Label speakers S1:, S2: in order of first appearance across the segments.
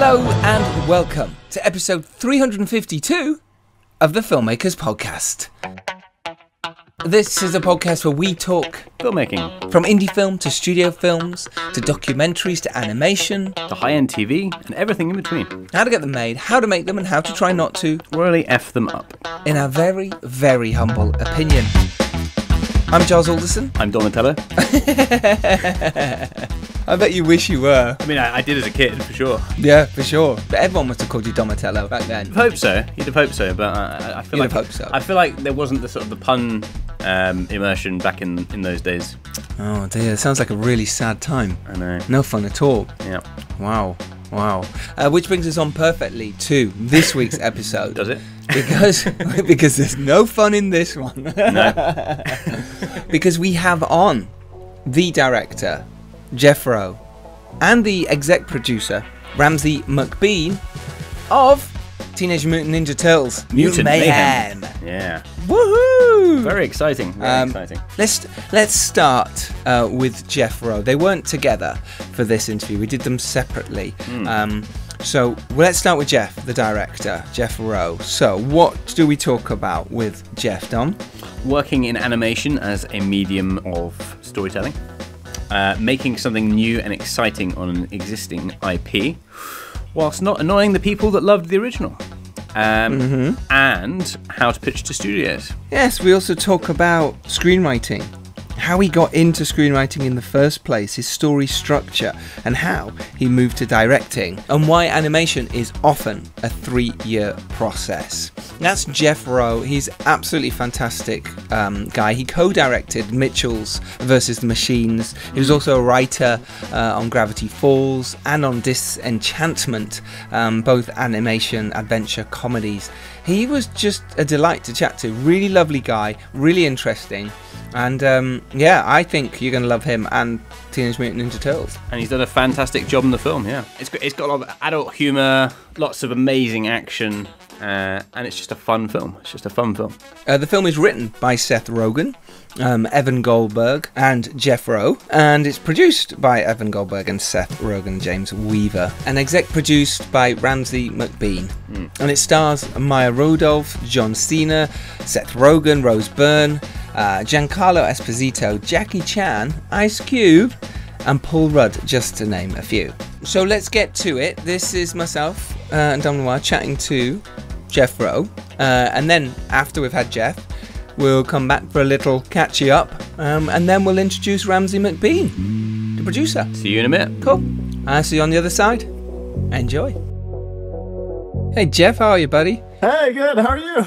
S1: Hello and welcome to episode 352 of the Filmmakers Podcast. This is a podcast where we talk
S2: Filmmaking,
S1: from indie film to studio films to documentaries to animation,
S2: to high end TV, and everything in between.
S1: how to get them made, how to make them, and how to try not to,
S2: Royally F them up.
S1: in our very, very humble opinion. I'm Giles Alderson.
S2: I'm Donatello.
S1: I bet you wish you were.
S2: I mean, I, I did as a kid, for sure.
S1: Yeah, for sure. But everyone must have called you Donatello back then.
S2: I'd hope so. You'd have hoped so, but I, I feel
S1: You'd
S2: like
S1: hoped so.
S2: I feel like there wasn't the sort of the pun um, immersion back in in those days.
S1: Oh dear, sounds like a really sad time.
S2: I know.
S1: No fun at all.
S2: Yeah.
S1: Wow. Wow. Uh, which brings us on perfectly to this week's episode.
S2: Does it?
S1: Because because there's no fun in this one.
S2: No.
S1: because we have on the director, Jeff Rowe, and the exec producer, Ramsay McBean, of Teenage Mutant Ninja Turtles.
S2: Mutant
S1: Mayhem.
S2: yeah.
S1: Woohoo!
S2: Very exciting. Very
S1: Um,
S2: exciting.
S1: Let's let's start uh, with Jeff Rowe. They weren't together for this interview. We did them separately. Um, so let's start with Jeff, the director, Jeff Rowe. So what do we talk about with Jeff, Dom?
S2: Working in animation as a medium of storytelling, uh, making something new and exciting on an existing IP, whilst not annoying the people that loved the original. Um, And how to pitch to studios.
S1: Yes, we also talk about screenwriting. How he got into screenwriting in the first place, his story structure, and how he moved to directing, and why animation is often a three year process. That's Jeff Rowe. He's absolutely fantastic um, guy. He co directed Mitchell's versus the Machines. He was also a writer uh, on Gravity Falls and on Disenchantment, um, both animation, adventure, comedies. He was just a delight to chat to. Really lovely guy, really interesting. And um, yeah, I think you're going to love him and Teenage Mutant Ninja Turtles.
S2: And he's done a fantastic job in the film, yeah. It's got, it's got a lot of adult humour, lots of amazing action, uh, and it's just a fun film. It's just a fun film.
S1: Uh, the film is written by Seth Rogen, um, Evan Goldberg, and Jeff Rowe, and it's produced by Evan Goldberg and Seth Rogen, James Weaver, and exec produced by Ramsay McBean. And it stars Maya Rudolph, John Cena, Seth Rogen, Rose Byrne, uh, Giancarlo Esposito, Jackie Chan, Ice Cube, and Paul Rudd, just to name a few. So let's get to it. This is myself uh, and Dom Lenoir chatting to Jeff Rowe, uh, and then after we've had Jeff, we'll come back for a little catchy up, um, and then we'll introduce Ramsay McBean, the producer.
S2: See you in a minute.
S1: Cool. I'll see you on the other side. Enjoy. Hey Jeff, how are you, buddy?
S3: Hey, good. How are you?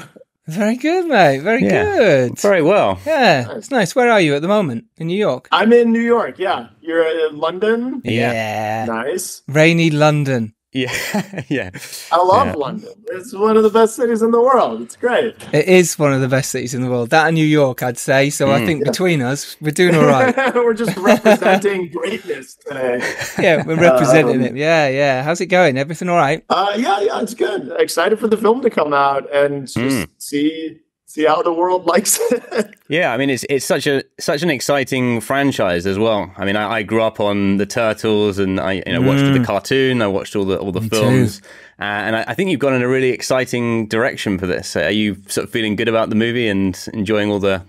S1: Very good, mate. Very
S2: Yeah.
S1: good.
S2: Very well.
S1: Yeah, it's nice. Where are you at the moment? In New York?
S3: I'm in New York. Yeah, you're in London.
S2: Yeah.
S3: Nice.
S1: Rainy London.
S2: Yeah. yeah.
S3: I love
S2: Yeah.
S3: London. It's one of the best cities in the world. It's great.
S1: It is one of the best cities in the world. That and New York, I'd say. So I think between us, we're doing all right.
S3: We're just representing greatness today.
S1: yeah, we're representing
S3: Um,
S1: it. Yeah, yeah. How's it going? Everything all right?
S3: Uh, yeah, yeah, it's good. Excited for the film to come out and just
S2: Mm.
S3: see see how the world likes it.
S2: Yeah, I mean it's it's such a such an exciting franchise as well. I mean, I, I grew up on the Turtles, and I you know watched the cartoon. I watched all the all the
S1: Me
S2: films, uh, and I, I think you've gone in a really exciting direction for this. Are you sort of feeling good about the movie and enjoying all the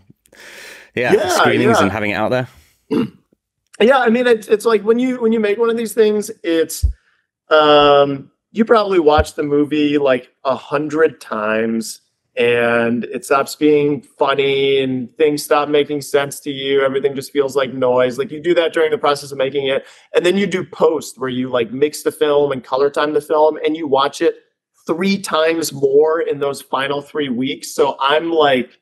S2: yeah,
S3: Yeah,
S2: screenings
S3: yeah.
S2: and having it out there?
S3: yeah, I mean, it's it's like when you when you make one of these things, it's um, you probably watch the movie like a hundred times, and it stops being funny, and things stop making sense to you. Everything just feels like noise. Like you do that during the process of making it, and then you do post where you like mix the film and color time the film, and you watch it three times more in those final three weeks. So I'm like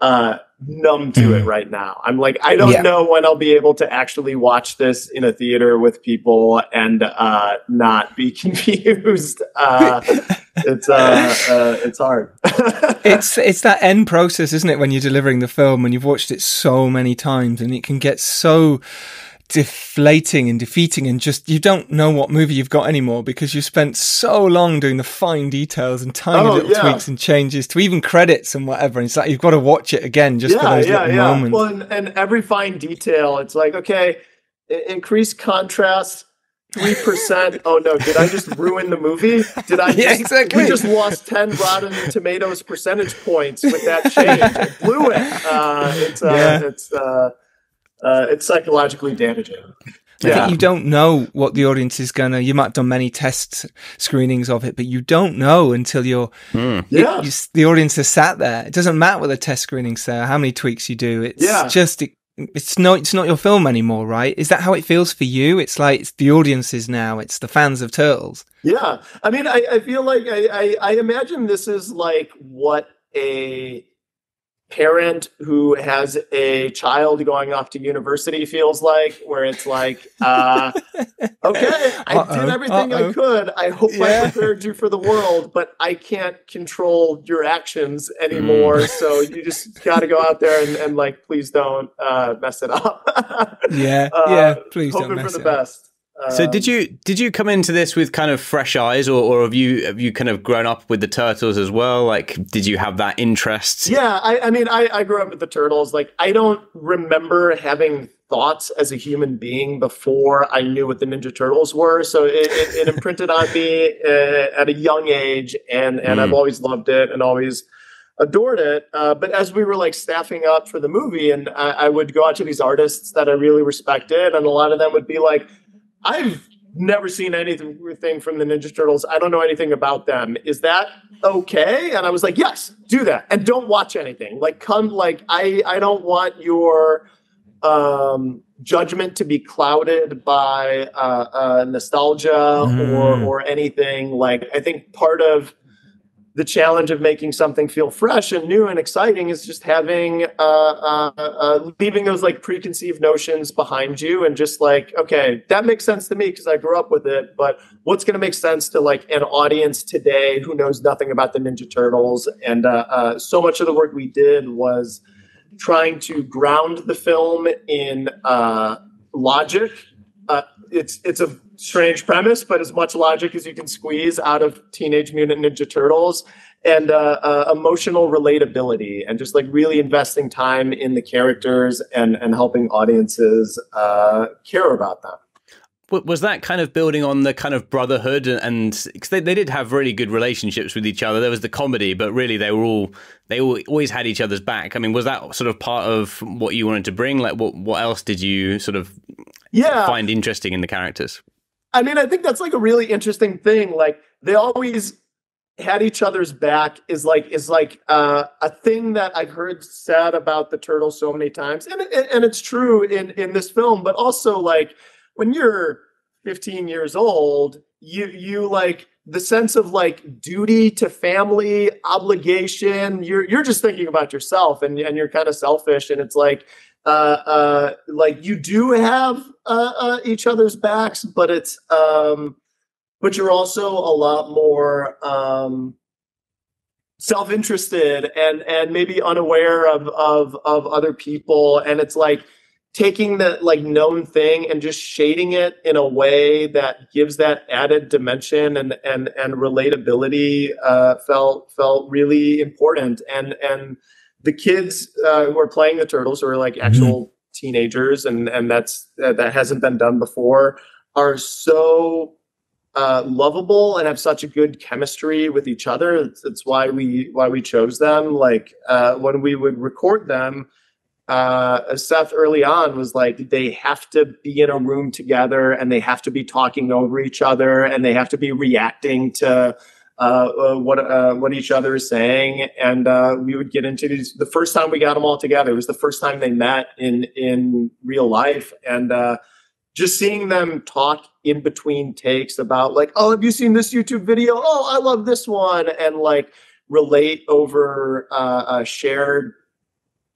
S3: uh numb to it right now. I'm like I don't
S1: Yeah.
S3: know when I'll be able to actually watch this in a theater with people and uh not be confused. Uh it's uh, uh it's hard.
S1: It's it's that end process, isn't it? When you're delivering the film and you've watched it so many times, and it can get so deflating and defeating, and just you don't know what movie you've got anymore because you spent so long doing the fine details and tiny
S3: Oh,
S1: little
S3: yeah.
S1: tweaks and changes to even credits and whatever. And it's like you've got to watch it again just for those little moments.
S3: Well, and, and every fine detail, it's like, okay, increase contrast, three percent. Oh no! Did I just ruin the movie? Did I? Just,
S1: yeah, exactly.
S3: We just lost ten Rotten Tomatoes percentage points with that change. I blew it. Uh, it's uh, yeah. it's uh, uh, it's psychologically damaging.
S1: I yeah. think you don't know what the audience is gonna. You might have done many test screenings of it, but you don't know until you're.
S3: Mm. Yeah.
S1: You, the audience has sat there. It doesn't matter what the test screenings say, how many tweaks you do. It's yeah. just it, it's not it's not your film anymore, right? Is that how it feels for you? It's like it's the audiences now. It's the fans of Turtles.
S3: Yeah, I mean, I, I feel like I, I, I imagine this is like what a parent who has a child going off to university feels like, where it's like, uh, okay, I uh-oh, did everything uh-oh. I could. I hope yeah. I prepared you for the world, but I can't control your actions anymore. Mm. So you just got to go out there and, and, like, please don't uh, mess it up.
S1: yeah, uh, yeah, please don't mess
S3: for the
S1: it
S3: best.
S1: Up
S2: so did you did you come into this with kind of fresh eyes, or, or have you have you kind of grown up with the turtles as well? Like, did you have that interest?
S3: Yeah, I, I mean, I, I grew up with the turtles. Like, I don't remember having thoughts as a human being before I knew what the Ninja Turtles were. So it, it, it imprinted on me uh, at a young age, and and mm. I've always loved it and always adored it. Uh, but as we were like staffing up for the movie, and I, I, would go out to these artists that I really respected, and a lot of them would be like, I've never seen anything from the Ninja Turtles. I don't know anything about them. Is that okay? And I was like, yes, do that. And don't watch anything. Like come like I I don't want your um judgment to be clouded by uh, uh nostalgia mm. or or anything like I think part of the challenge of making something feel fresh and new and exciting is just having uh, uh, uh, leaving those like preconceived notions behind you and just like okay that makes sense to me because i grew up with it but what's going to make sense to like an audience today who knows nothing about the ninja turtles? And uh, uh, so much of the work we did was trying to ground the film in uh, logic. It's it's a strange premise, but as much logic as you can squeeze out of Teenage Mutant Ninja Turtles, and uh, uh, emotional relatability, and just like really investing time in the characters and and helping audiences uh, care about them.
S2: Was that kind of building on the kind of brotherhood and because they, they did have really good relationships with each other. There was the comedy but really they were all they all, always had each other's back. I mean was that sort of part of what you wanted to bring? Like what what else did you sort of
S3: yeah.
S2: find interesting in the characters
S3: I mean, I think that's like a really interesting thing. Like they always had each other's back is like is like uh, a thing that I've heard said about the turtles so many times, and and it's true in in this film. But also like when you're 15 years old, you you like the sense of like duty to family obligation. You're you're just thinking about yourself, and and you're kind of selfish, and it's like uh, uh, like you do have uh, uh, each other's backs, but it's um, but you're also a lot more um, self-interested and and maybe unaware of of of other people, and it's like taking that like known thing and just shading it in a way that gives that added dimension and and and relatability uh, felt felt really important. And and the kids uh, who are playing the turtles, who are like mm-hmm. actual mm-hmm. teenagers, and and that's uh, that hasn't been done before, are so uh, lovable and have such a good chemistry with each other. It's, it's why we why we chose them. Like uh, when we would record them, uh, Seth early on was like they have to be in a room together and they have to be talking over each other and they have to be reacting to what uh, what each other is saying, and uh, we would get into these. The first time we got them all together it was the first time they met in in real life, and uh, just seeing them talk in between takes about like, oh, have you seen this YouTube video? Oh, I love this one, and like relate over uh, a shared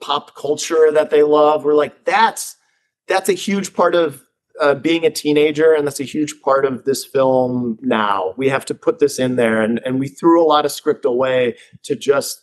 S3: pop culture that they love. We're like, that's that's a huge part of uh, being a teenager, and that's a huge part of this film now. We have to put this in there, and, and we threw a lot of script away to just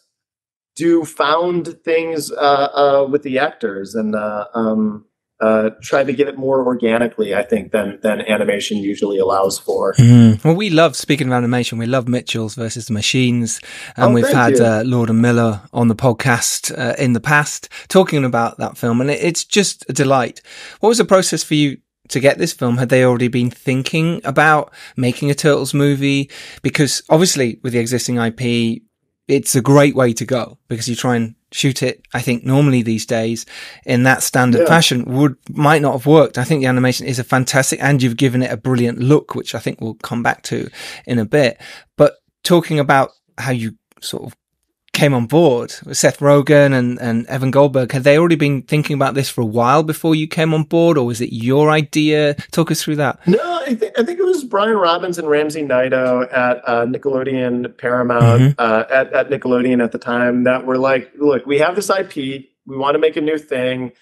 S3: do found things uh, uh, with the actors and uh, um, uh, try to get it more organically, I think, than than animation usually allows for.
S1: Mm. Well, we love speaking of animation. We love Mitchell's versus the Machines, and oh, we've had uh, Lord and Miller on the podcast uh, in the past talking about that film, and it, it's just a delight. What was the process for you to get this film? Had they already been thinking about making a Turtles movie? Because obviously, with the existing IP, it's a great way to go because you try and shoot it. I think normally these days in that standard
S3: Yeah.
S1: fashion would might not have worked. I think the animation is a fantastic, and you've given it a brilliant look, which I think we'll come back to in a bit. But talking about how you sort of came on board with Seth Rogen and, and Evan Goldberg, had they already been thinking about this for a while before you came on board, or was it your idea? Talk us through that.
S3: No, I think I think it was Brian Robbins and Ramsey Naito at uh, Nickelodeon Paramount
S1: Mhm.
S3: uh, at at Nickelodeon at the time that were like, look, we have this IP, we want to make a new thing,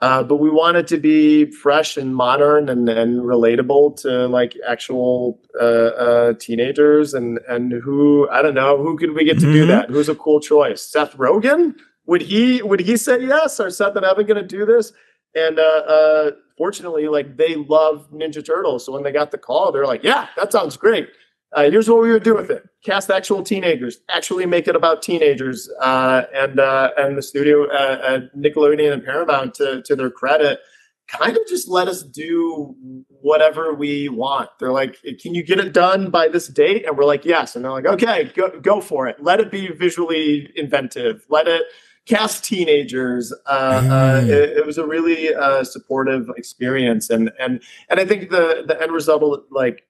S3: uh, but we want it to be fresh and modern and, and relatable to like actual uh, uh, teenagers and and who I don't know who could we get to do
S1: Mhm.
S3: that? Who's a cool choice? Seth Rogen? Would he would he say yes? Are Seth and Evan going to do this? And uh, uh, fortunately, like they love Ninja Turtles, so when they got the call, they're like, "Yeah, that sounds great." Uh, here's what we would do with it: cast actual teenagers, actually make it about teenagers. Uh, and uh, and the studio, uh, at Nickelodeon and Paramount, to to their credit, kind of just let us do whatever we want. They're like, "Can you get it done by this date?" And we're like, "Yes." And they're like, "Okay, go go for it. Let it be visually inventive. Let it." cast teenagers. Uh, uh,
S1: Mm.
S3: it, it was a really uh, supportive experience, and and and I think the the end result, like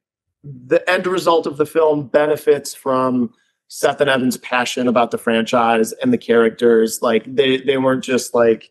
S3: the end result of the film, benefits from Seth and Evan's passion about the franchise and the characters. Like they they weren't just like.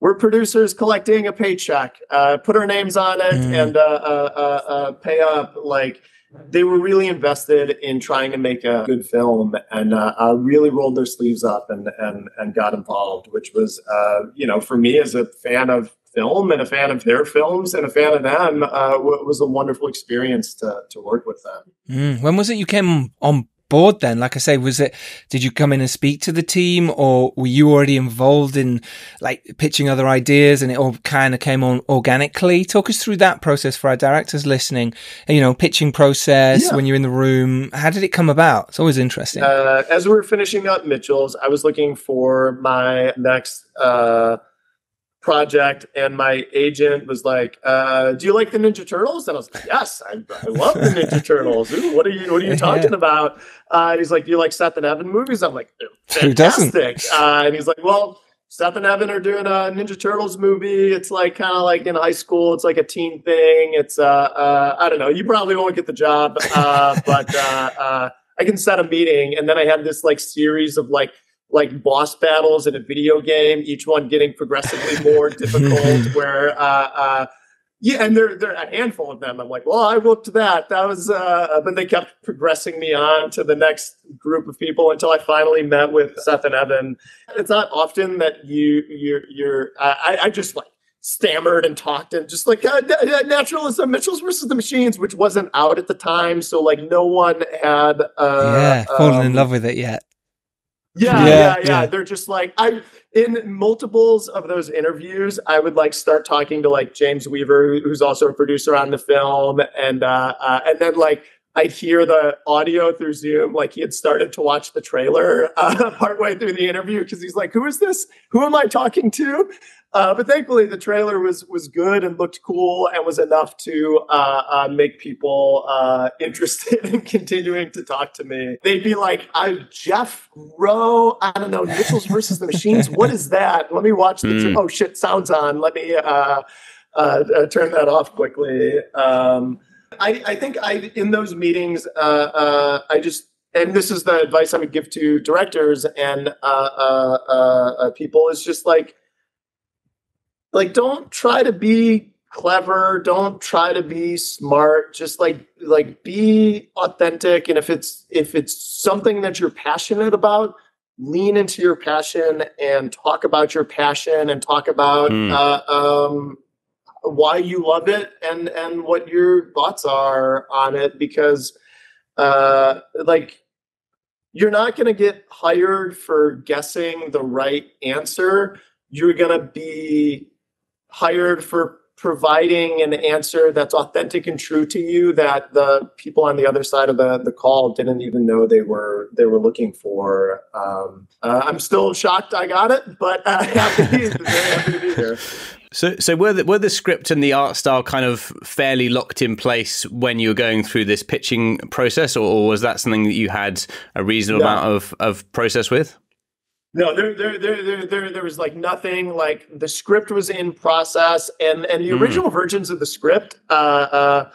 S3: We're producers collecting a paycheck. Uh, put our names on it
S1: Mm.
S3: and uh, uh, uh, uh, pay up. Like they were really invested in trying to make a good film and uh, uh, really rolled their sleeves up and and and got involved, which was uh, you know for me as a fan of film and a fan of their films and a fan of them uh, w- was a wonderful experience to to work with them.
S1: Mm. When was it you came on board then? Like I say, was it, did you come in and speak to the team or were you already involved in like pitching other ideas and it all kind of came on organically? Talk us through that process for our directors listening, you know, pitching process
S3: Yeah.
S1: when you're in the room. How did it come about? It's always interesting.
S3: Uh, as we were finishing up Mitchell's, I was looking for my next uh, project, and my agent was like, uh, "Do you like the Ninja Turtles?" And I was like, "Yes, I, I love the Ninja Turtles. Ooh, what are you What are you
S1: Yeah.
S3: talking about?" Uh, and he's like, "Do you like Seth and Evan movies?" I'm like,
S1: Who doesn't?
S3: "Fantastic!" Uh, and he's like, "Well." Seth and Evan are doing a Ninja Turtles movie. It's like kind of like in high school. It's like a teen thing. It's uh, uh I don't know. You probably won't get the job, uh, but uh, uh, I can set a meeting. And then I had this like series of like like boss battles in a video game, each one getting progressively more difficult. Where uh, uh, yeah, and there there are a handful of them. I'm like, well, I looked at that. That was, uh, but they kept progressing me on to the next group of people until I finally met with Seth and Evan. It's not often that you you're you're. I, I just like stammered and talked and just like uh, naturalism, Mitchell's versus the Machines, which wasn't out at the time, so like no one had. Uh,
S1: yeah, fallen in
S3: um,
S1: love with it yet.
S3: Yeah,
S1: Yeah,
S3: yeah, yeah. They're just like I in multiples of those interviews, I would like start talking to like James Weaver, who's also a producer on the film, and uh, uh and then like I'd hear the audio through Zoom, like he had started to watch the trailer uh, partway through the interview because he's like, "Who is this? Who am I talking to?" Uh, but thankfully, the trailer was was good and looked cool and was enough to uh, uh, make people uh, interested in continuing to talk to me. They'd be like, "I'm Jeff Rowe, I don't know, Mitchell's versus the Machines. What is that? Let me watch the. tra-
S2: Mm.
S3: oh shit, sounds on. Let me uh, uh, uh, turn that off quickly." Um, I, I think I in those meetings, uh, uh, I just and this is the advice I would give to directors and uh, uh, uh, uh, people is just like like don't try to be clever. Don't try to be smart. Just like like be authentic. And if it's if it's something that you're passionate about lean into your passion and talk about your passion and talk about
S2: Hmm.
S3: uh, um, why you love it and and what your thoughts are on it. Because uh like you're not going to get hired for guessing the right answer. You're going to be hired for providing an answer that's authentic and true to you that the people on the other side of the, the call didn't even know they were they were looking for um, uh, i'm still shocked i got it but uh, happy, very happy to be here
S2: So, so were the, were the script and the art style kind of fairly locked in place when you were going through this pitching process, or, or was that something that you had a reasonable no. amount of, of process with?
S3: No, there, there, there, there, there, there was like nothing. Like the script was in process, and and the hmm. original mm. versions of the script, uh, uh,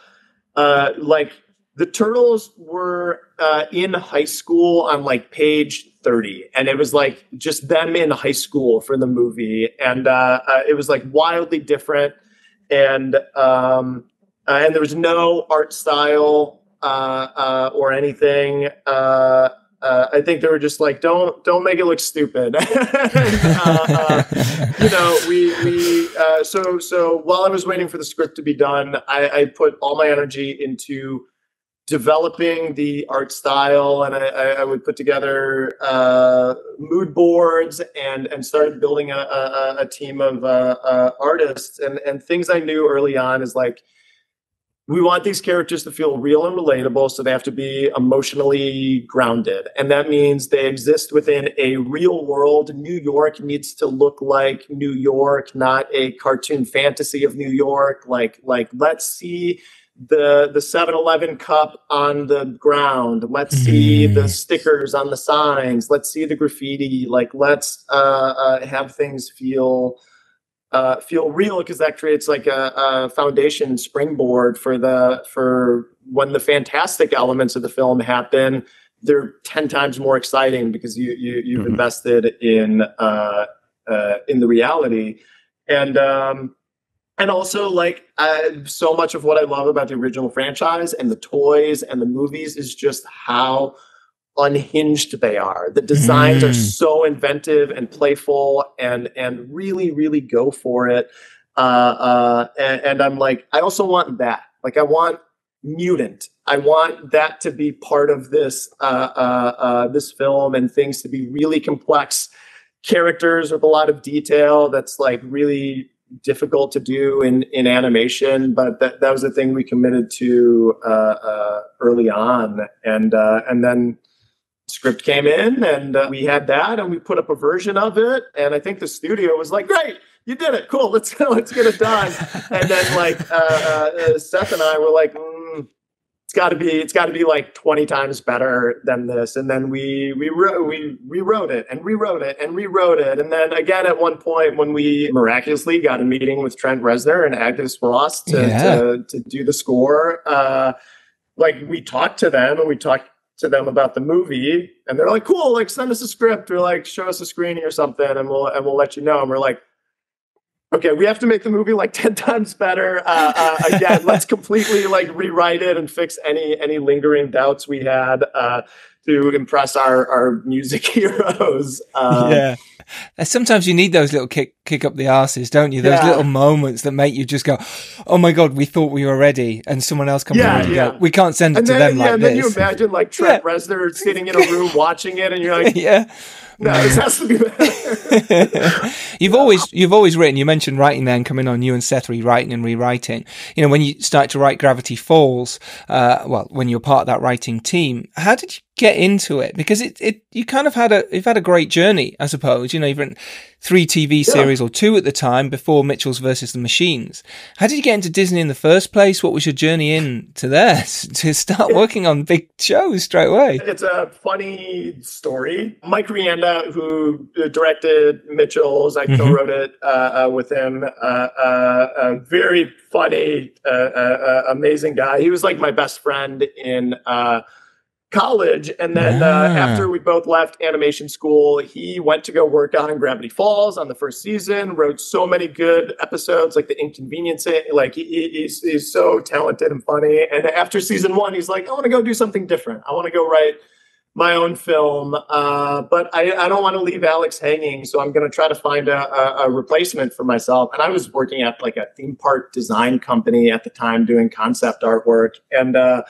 S3: uh, like the turtles were uh, in high school on like page 30 and it was like just them in high school for the movie and uh, uh, it was like wildly different and um, uh, and there was no art style uh, uh, or anything I think they were just like, don't don't make it look stupid. you know, we we so so while I was waiting for the script to be done, I, I put all my energy into developing the art style and I, I would put together uh, mood boards and and started building a, a, a team of uh, uh, artists and and things I knew early on is like we want these characters to feel real and relatable so they have to be emotionally grounded and that means they exist within a real world new york needs to look like new york not a cartoon fantasy of new york like like let's see the the 7-Eleven cup on the ground. Let's see mm. the stickers on the signs. Let's see the graffiti. Like let's uh, uh, have things feel uh, feel real because that creates like a, a, foundation springboard for the for when the fantastic elements of the film happen. They're ten times more exciting because you, you you've mm-hmm. invested in uh, uh, in the reality and. Um, and also like uh, so much of what i love about the original franchise and the toys and the movies is just how unhinged they are. The designs mm. are so inventive and playful and and really really go for it. Uh, uh, and, and i'm like i also want that. Like i want mutant. I want that to be part of this uh, uh, uh, this film and things to be really complex characters with a lot of detail that's like really difficult to do in in animation, but that that was the thing we committed to uh, uh, early on, and uh, and then script came in and uh, we had that and we put up a version of it. And i think the studio was like great you did it. Cool. Let's let's get it done. And then like uh, uh, seth and i were like mm, it's got to be it's got to be like 20 times better than this. And then we we wrote we rewrote it and rewrote it and rewrote it. And then again at one point when we miraculously got a meeting with Trent Reznor and Atticus Ross to yeah. to, to, do the score uh, like we talked to them and we talked to them about the movie and they're like cool like send us a script or like show us a screening or something and we'll and we'll let you know and we're like okay, we have to make the movie like 10 times better. Uh, uh, again, let's completely like rewrite it and fix any any lingering doubts we had uh, to impress our, our music heroes.
S1: Um, yeah. Sometimes you need those little kick kick up the asses, don't you? Those yeah. little moments that make you just go, "Oh my god, we thought we were ready," and someone else comes yeah, and yeah. go, "We can't send it and to then, them yeah, like
S3: and
S1: this."
S3: then you imagine like Trent yeah. Reznor sitting in a room watching it, and you're like,
S1: "Yeah."
S3: No, this has to be better.
S1: you've always you've always written. You mentioned writing then coming on you and Seth rewriting and rewriting. You know when you start to write Gravity Falls. Uh, well, when you're part of that writing team, how did you get into it? Because it, it you kind of had a you've had a great journey, I suppose. You know, you've written three TV series yeah. or two at the time before Mitchell's versus the Machines. How did you get into Disney in the first place? What was your journey in to there to start working on big shows straight away?
S3: It's a funny story. Mike Rianda, who directed Mitchell's, I mm-hmm. co-wrote it uh, uh, with him. Uh, uh a very funny, uh, uh, amazing guy. He was like my best friend in college. And then uh, after we both left animation school, he went to go work on Gravity Falls on the first season, wrote so many good episodes like The Inconveniencing. Like he, he's, he's so talented and funny. And after season one, he's like, I want to go do something different. I want to go write my own film, uh, but I, I, don't want to leave Alex hanging. So I'm going to try to find a, a, a, replacement for myself. And I was working at like a theme park design company at the time doing concept artwork. And uh,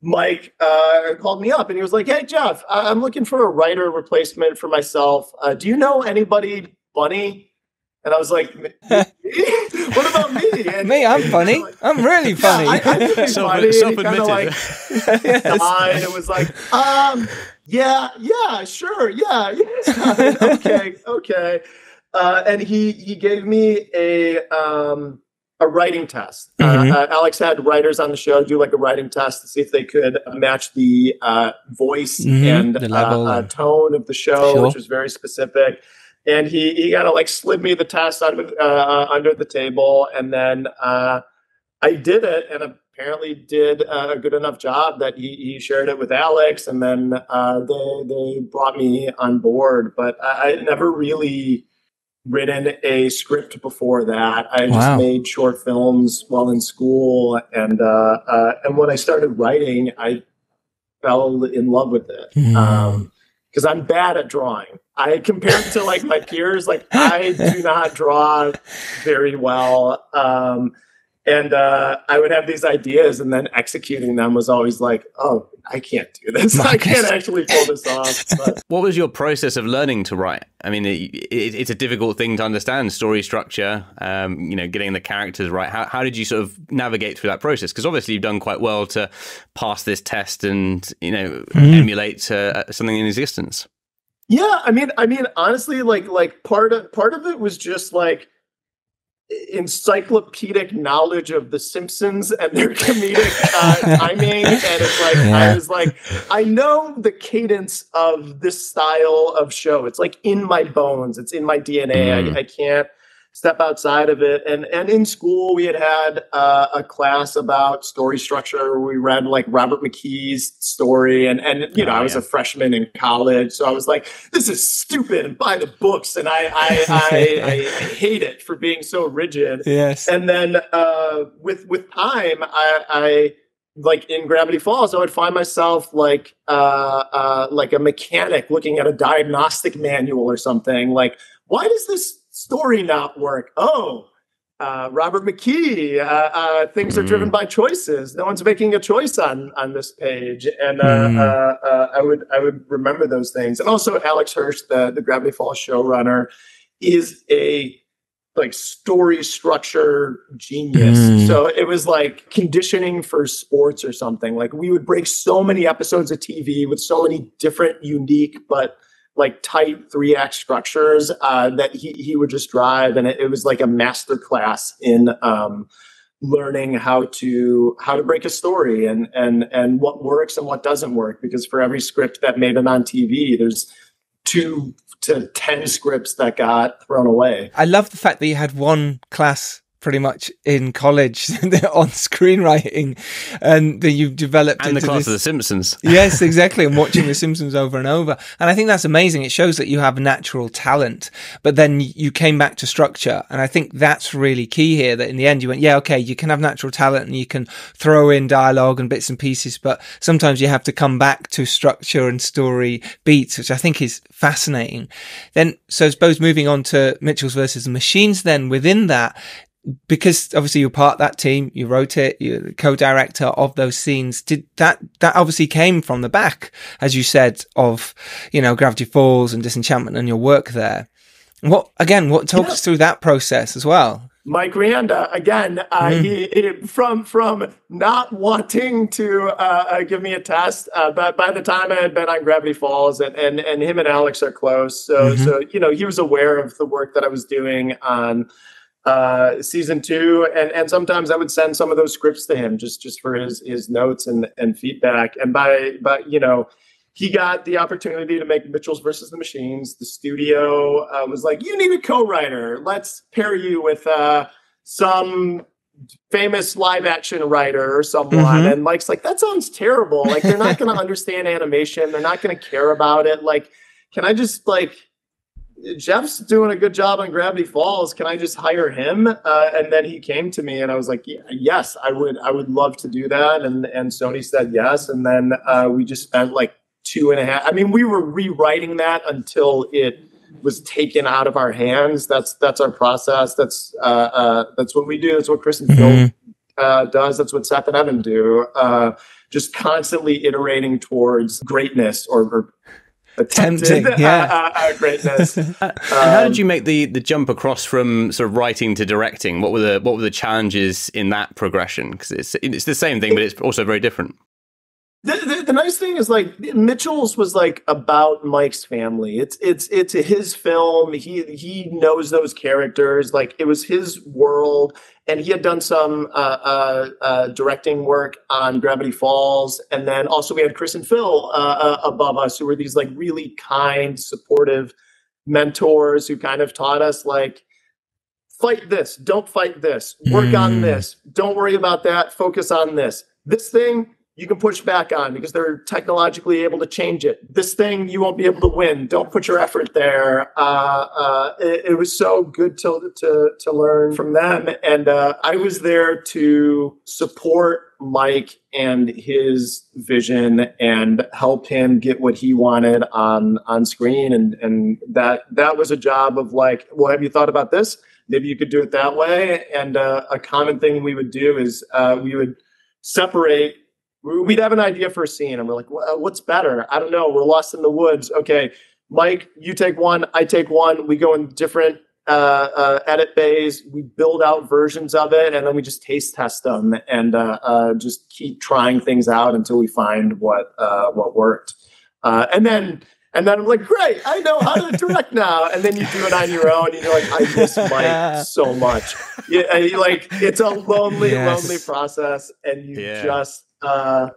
S3: Mike uh, called me up and he was like, "Hey Jeff, I'm looking for a writer replacement for myself. Uh, do you know anybody funny?" And I was like, "What about me?" And,
S1: me, I'm funny. Like, I'm really funny. Yeah, I, I
S3: Self, funny. Self-admitted. Like, yes. It was like, um, yeah, yeah, sure, yeah, yeah. okay, okay. uh, and he he gave me a um, a writing test. Uh, uh, Alex had writers on the show do like a writing test to see if they could match the uh, voice
S1: Mhm,
S3: and
S1: the level
S3: uh, uh, tone of the show,
S1: Sure.
S3: which was very specific. And he he kind of like slid me the test under uh, uh, under the table, and then uh, I did it, and apparently did a good enough job that he, he shared it with Alex, and then uh, they they brought me on board. But I, I never really written a script before that. I just made short films while in school, and uh, uh, and when I started writing, I fell in love with it.
S1: Mm.
S3: Um, because I'm bad at drawing. I compared to like my peers, like I do not draw very well. Um, and uh, I would have these ideas, and then executing them was always like, oh, I can't do this. I can't actually pull this off. But
S2: What was your process of learning to write? I mean, it, it, it's a difficult thing to understand story structure. Um, you know, getting the characters right. How, how did you sort of navigate through that process? Because obviously you've done quite well to pass this test and you know emulate uh, something in existence.
S3: yeah, I mean, I mean, honestly, like like part of part of it was just like encyclopedic knowledge of the simpsons and their comedic uh, timing and it's like
S1: Yeah.
S3: i was like i know the cadence of this style of show it's like in my bones it's in my dna
S2: Mm.
S3: I, I can't step outside of it. And and in school we had had uh, a class about story structure. We read like robert mckee's story. And and you know
S2: Oh,
S3: i was
S2: yeah.
S3: a freshman in college. So i was like this is stupid. And buy the books. And i i i, I, I hate it for being so rigid.
S1: Yes.
S3: and then uh, with with time, I, I like in Gravity Falls, I would find myself like uh, uh, like a mechanic looking at a diagnostic manual or something. Like, why does this story not work? Oh. Uh, Robert McKee. Uh, uh, things are driven
S2: Mm.
S3: by choices. No one's making a choice on on this page, and uh,
S1: Mm.
S3: uh, uh, I would I would remember those things. And also, Alex Hirsch, the the Gravity Falls showrunner, is a like story structure genius.
S1: Mm.
S3: So it was like conditioning for sports or something. Like we would break so many episodes of TV with so many different, unique, but like tight three act structures uh, that he, he would just drive. And it, it was like a master class in um, learning how to how to break a story and and and what works and what doesn't work. Because for every script that made it on TV, there's two to ten scripts that got thrown away.
S1: I love the fact that you had one class pretty much in college on screenwriting and that you've developed
S2: And the class
S1: this-
S2: of The Simpsons.
S1: yes, exactly. And watching The Simpsons over and over. And I think that's amazing. It shows that you have natural talent, but then you came back to structure. And I think that's really key here that in the end you went, yeah, okay, you can have natural talent and you can throw in dialogue and bits and pieces, but sometimes you have to come back to structure and story beats, which I think is fascinating. Then, so I suppose moving on to Mitchell's versus the Machines, then within that, because obviously you're part of that team, you wrote it, you're the co-director of those scenes. Did that, that obviously came from the back, as you said, of, you know, Gravity Falls and Disenchantment and your work there. What, again, what, talk
S3: Yeah.
S1: us through that process as well.
S3: Mike Rianda again. Uh,
S1: Mm.
S3: he, he from from not wanting to uh, uh, give me a test, uh, but by the time I had been on Gravity Falls, and and, and him and Alex are close, so
S1: Mhm.
S3: so you know he was aware of the work that I was doing on uh, season two, and and sometimes I would send some of those scripts to him just just for his his notes and and feedback, and by but you know. He got the opportunity to make Mitchell's versus the Machines. The studio uh, was like, "You need a co-writer. Let's pair you with uh, some famous live action writer or someone.
S1: Mhm.
S3: And Mike's like, that sounds terrible. Like they're not going to understand animation. They're not going to care about it. Like, can I just like, Jeff's doing a good job on Gravity Falls. Can I just hire him? Uh, and then he came to me and I was like, yeah, yes, I would, I would love to do that. And, and Sony said yes. And then uh, we just spent like two and a half. I mean, we were rewriting that until it was taken out of our hands. That's that's our process. That's uh, uh, that's what we do. That's what Chris and Phil
S1: Mhm.
S3: uh, does. That's what Seth and Evan do. Uh, just constantly iterating towards greatness or, or
S1: Tempting, yeah.
S3: uh, uh, greatness.
S2: And how
S3: Um,
S2: did you make the, the jump across from sort of writing to directing? What were the what were the challenges in that progression? Because it's it's the same thing, but it's also very different.
S3: The, the, the, nice thing is like Mitchell's was like about Mike's family. It's it's it's his film. He he knows those characters. Like it was his world, and he had done some uh, uh, uh, directing work on Gravity Falls, and then also we had Chris and Phil uh, uh, above us, who were these like really kind, supportive mentors who kind of taught us like fight this, don't fight this, work mm. on this, don't worry about that, focus on this. This thing you can push back on because they're technologically able to change it. This thing you won't be able to win. Don't put your effort there. Uh, uh, it, it, was so good to to to learn from them, and uh, I was there to support Mike and his vision and help him get what he wanted on on screen, and and that that was a job of like, well, have you thought about this? Maybe you could do it that way. And uh, a common thing we would do is uh, we would separate we'd have an idea for a scene and we're like what's better i don't know we're lost in the woods okay mike you take one i take one we go in different uh, uh, edit bays we build out versions of it and then we just taste test them and uh, uh just keep trying things out until we find what uh, what worked uh, and then and then I'm like, great, I know how to direct now. And then you do it on your own, and you're like, I miss Mike so much. Yeah, like it's a lonely, yes. lonely process, and you yeah. just uh,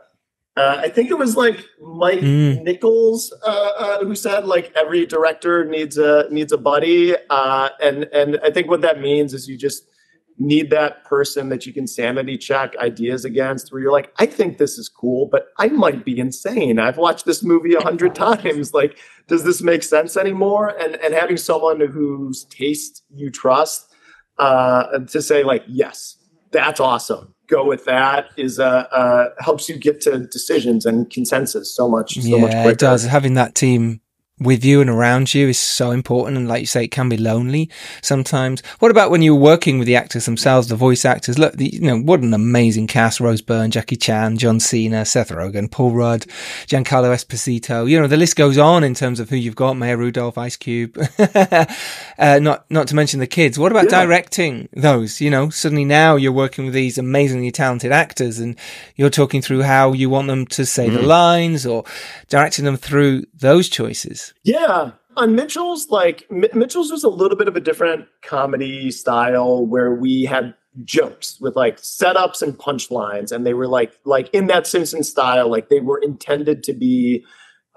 S3: uh, I think it was like Mike mm. Nichols uh, uh, who said like every director needs a needs a buddy, uh, and and I think what that means is you just need that person that you can sanity check ideas against. Where you're like, I think this is cool, but I might be insane. I've watched this movie a hundred times. Like, does this make sense anymore? And and having someone whose taste you trust uh, to say like, yes, that's awesome go with that is uh, uh, helps you get to decisions and consensus so much so
S1: yeah, much quicker. it does having that team with you and around you is so important. And like you say, it can be lonely sometimes. What about when you're working with the actors themselves, the voice actors? Look, the, you know, what an amazing cast. Rose Byrne, Jackie Chan, John Cena, Seth Rogen, Paul Rudd, Giancarlo Esposito. You know, the list goes on in terms of who you've got. Maya Rudolph, Ice Cube. uh, not, not to mention the kids. What about yeah. directing those? You know, suddenly now you're working with these amazingly talented actors and you're talking through how you want them to say mm. the lines or directing them through those choices.
S3: Yeah. On Mitchell's, like M- Mitchell's was a little bit of a different comedy style where we had jokes with like setups and punchlines, and they were like like in that Simpson style, like they were intended to be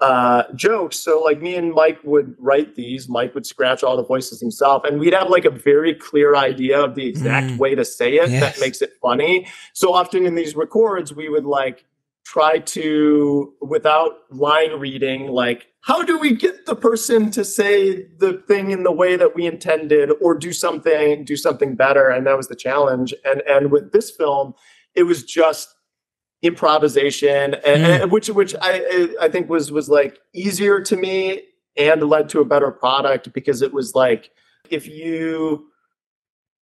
S3: uh jokes so like me and mike would write these mike would scratch all the voices himself and we'd have like a very clear idea of the exact mm. way to say it yes. that makes it funny so often in these records we would like try to without line reading like how do we get the person to say the thing in the way that we intended or do something do something better and that was the challenge and and with this film it was just improvisation and, mm. and which which i i think was was like easier to me and led to a better product because it was like if you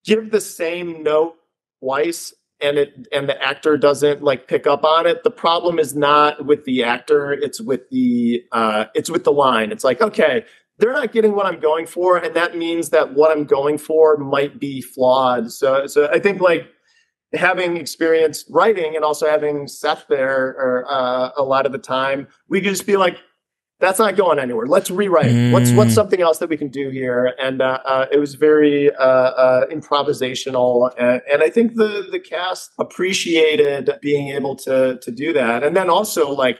S3: give the same note twice and it and the actor doesn't like pick up on it. The problem is not with the actor it's with the uh it's with the line. It's like okay they're not getting what i'm going for and that means that what i'm going for might be flawed. So so i think like having experience writing and also having seth there or uh, a lot of the time we could just be like that's not going anywhere. Let's rewrite. Mm. What's what's mm. something else that we can do here? And uh, uh, it was very uh, uh, improvisational, and, and, I think the the cast appreciated being able to to do that. And then also like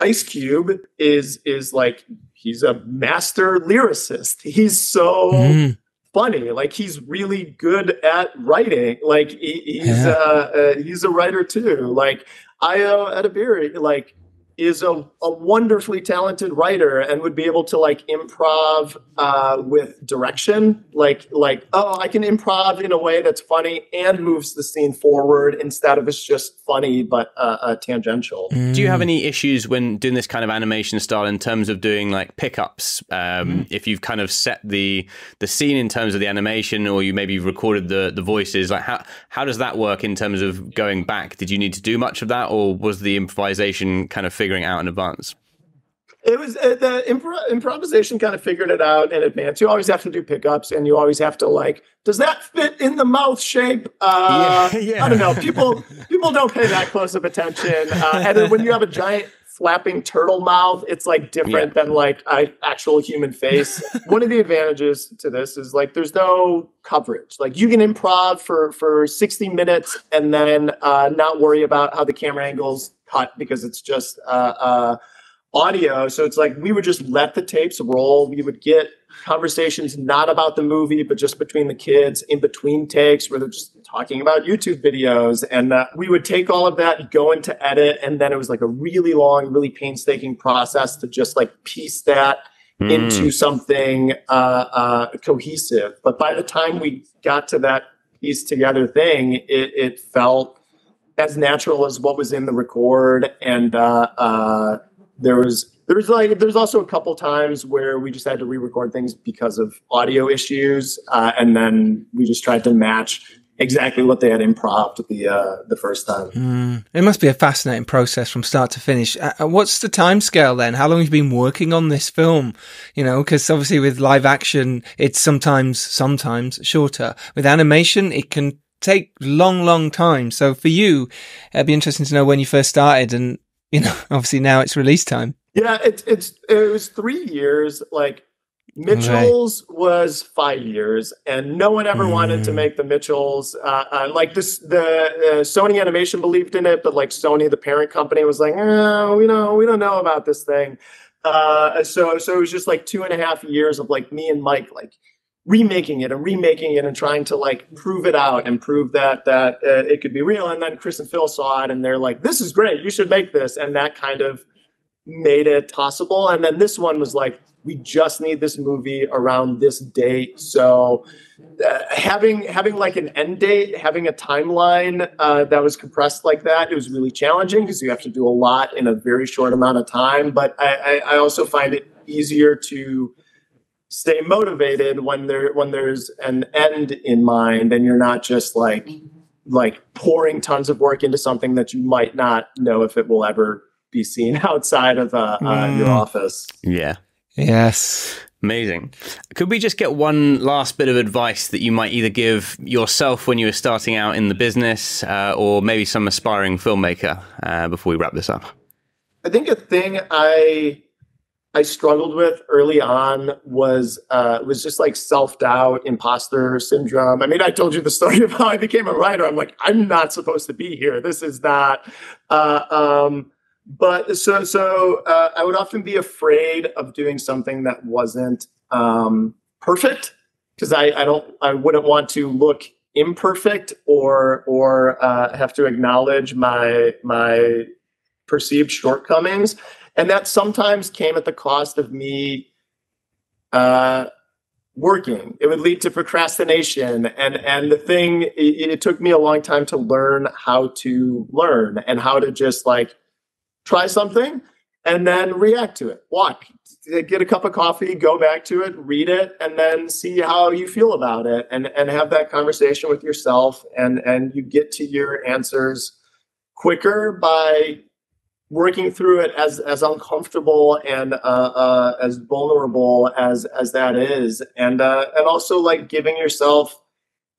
S3: Ice Cube is is like he's a master lyricist. He's so. Mm. Funny, like he's really good at writing. Like he, he's yeah. Uh, uh, he's a writer too. Like Ayo Edebiri, like is a, a wonderfully talented writer and would be able to like improv uh, with direction like like oh i can improv in a way that's funny and moves the scene forward instead of it's just funny but uh, uh, tangential
S2: mm. do you have any issues when doing this kind of animation style in terms of doing like pickups um, mm. if you've kind of set the the scene in terms of the animation or you maybe recorded the the voices like how how does that work in terms of going back did you need to do much of that or was the improvisation kind of figuring out in advance?
S3: it was uh, the impro- improvisation kind of figured it out in advance. You always have to do pickups, and you always have to like, does that fit in the mouth shape? Uh,
S2: Yeah, yeah.
S3: I don't know. People people don't pay that close of attention, uh, and then when you have a giant flapping turtle mouth, it's like different than like an actual human face. One of the advantages to this is like there's no coverage. Like you can improv for for 60 minutes and then uh, not worry about how the camera angles cut because it's just uh, uh, audio. So it's like we would just let the tapes roll. We would get conversations not about the movie, but just between the kids in between takes where they're just talking about YouTube videos. And uh, we would take all of that, and go into edit, and then it was like a really long, really painstaking process to just like piece that
S2: Mm.
S3: into something uh, uh, cohesive. But by the time we got to that piece together thing, it, it felt as natural as what was in the record. And uh, uh, there was there was like there's also a couple times where we just had to re-record things because of audio issues, uh, and then we just tried to match exactly what they had improv the uh, the first time.
S1: Mm. It must be a fascinating process from start to finish. Uh, what's the time scale then? How long have you been working on this film? You know, because obviously with live action, it's sometimes, sometimes shorter. With animation, it can take long, long time. So for you, it'd be interesting to know when you first started and, you know, obviously now it's release time.
S3: Yeah, it's it's it was three years. Like Mitchell's was five years, and no one ever wanted to
S1: Mm.
S3: make the Mitchells. Uh, uh, like this, the uh, Sony Animation believed in it, but like Sony, the parent company, was like, "Oh, we know, we don't know about this thing." Uh, so, so it was just like two and a half years of like me and Mike like remaking it and remaking it and trying to like prove it out and prove that that uh, it could be real. And then Chris and Phil saw it, and they're like, "This is great. You should make this." And that kind of made it possible. And then this one was like, we just need this movie around this date. So uh, having having like an end date, having a timeline uh, that was compressed like that, it was really challenging because you have to do a lot in a very short amount of time. But I, I, I also find it easier to stay motivated when there when there's an end in mind and you're not just like like pouring tons of work into something that you might not know if it will ever be seen outside of uh, uh, your
S1: Mm.
S3: office.
S2: Yeah.
S1: Yes.
S2: Amazing. Could we just get one last bit of advice that you might either give yourself when you were starting out in the business uh, or maybe some aspiring filmmaker uh, before we wrap this up?
S3: I think a thing I I struggled with early on was uh, was just like self doubt, imposter syndrome. I mean, I told you the story of how I became a writer. I'm like, I'm not supposed to be here. This is not. Uh, um, but so so uh, I would often be afraid of doing something that wasn't um, perfect because I, I don't I wouldn't want to look imperfect or or uh, have to acknowledge my my perceived shortcomings and that sometimes came at the cost of me uh, working. It would lead to procrastination. And and the thing it, it took me a long time to learn how to learn and how to just like try something and then react to it. Walk get a cup of coffee go back to it read it and then see how you feel about it and and have that conversation with yourself and and you get to your answers quicker by working through it as as uncomfortable and uh, uh, as vulnerable as as that is, and uh, and also like giving yourself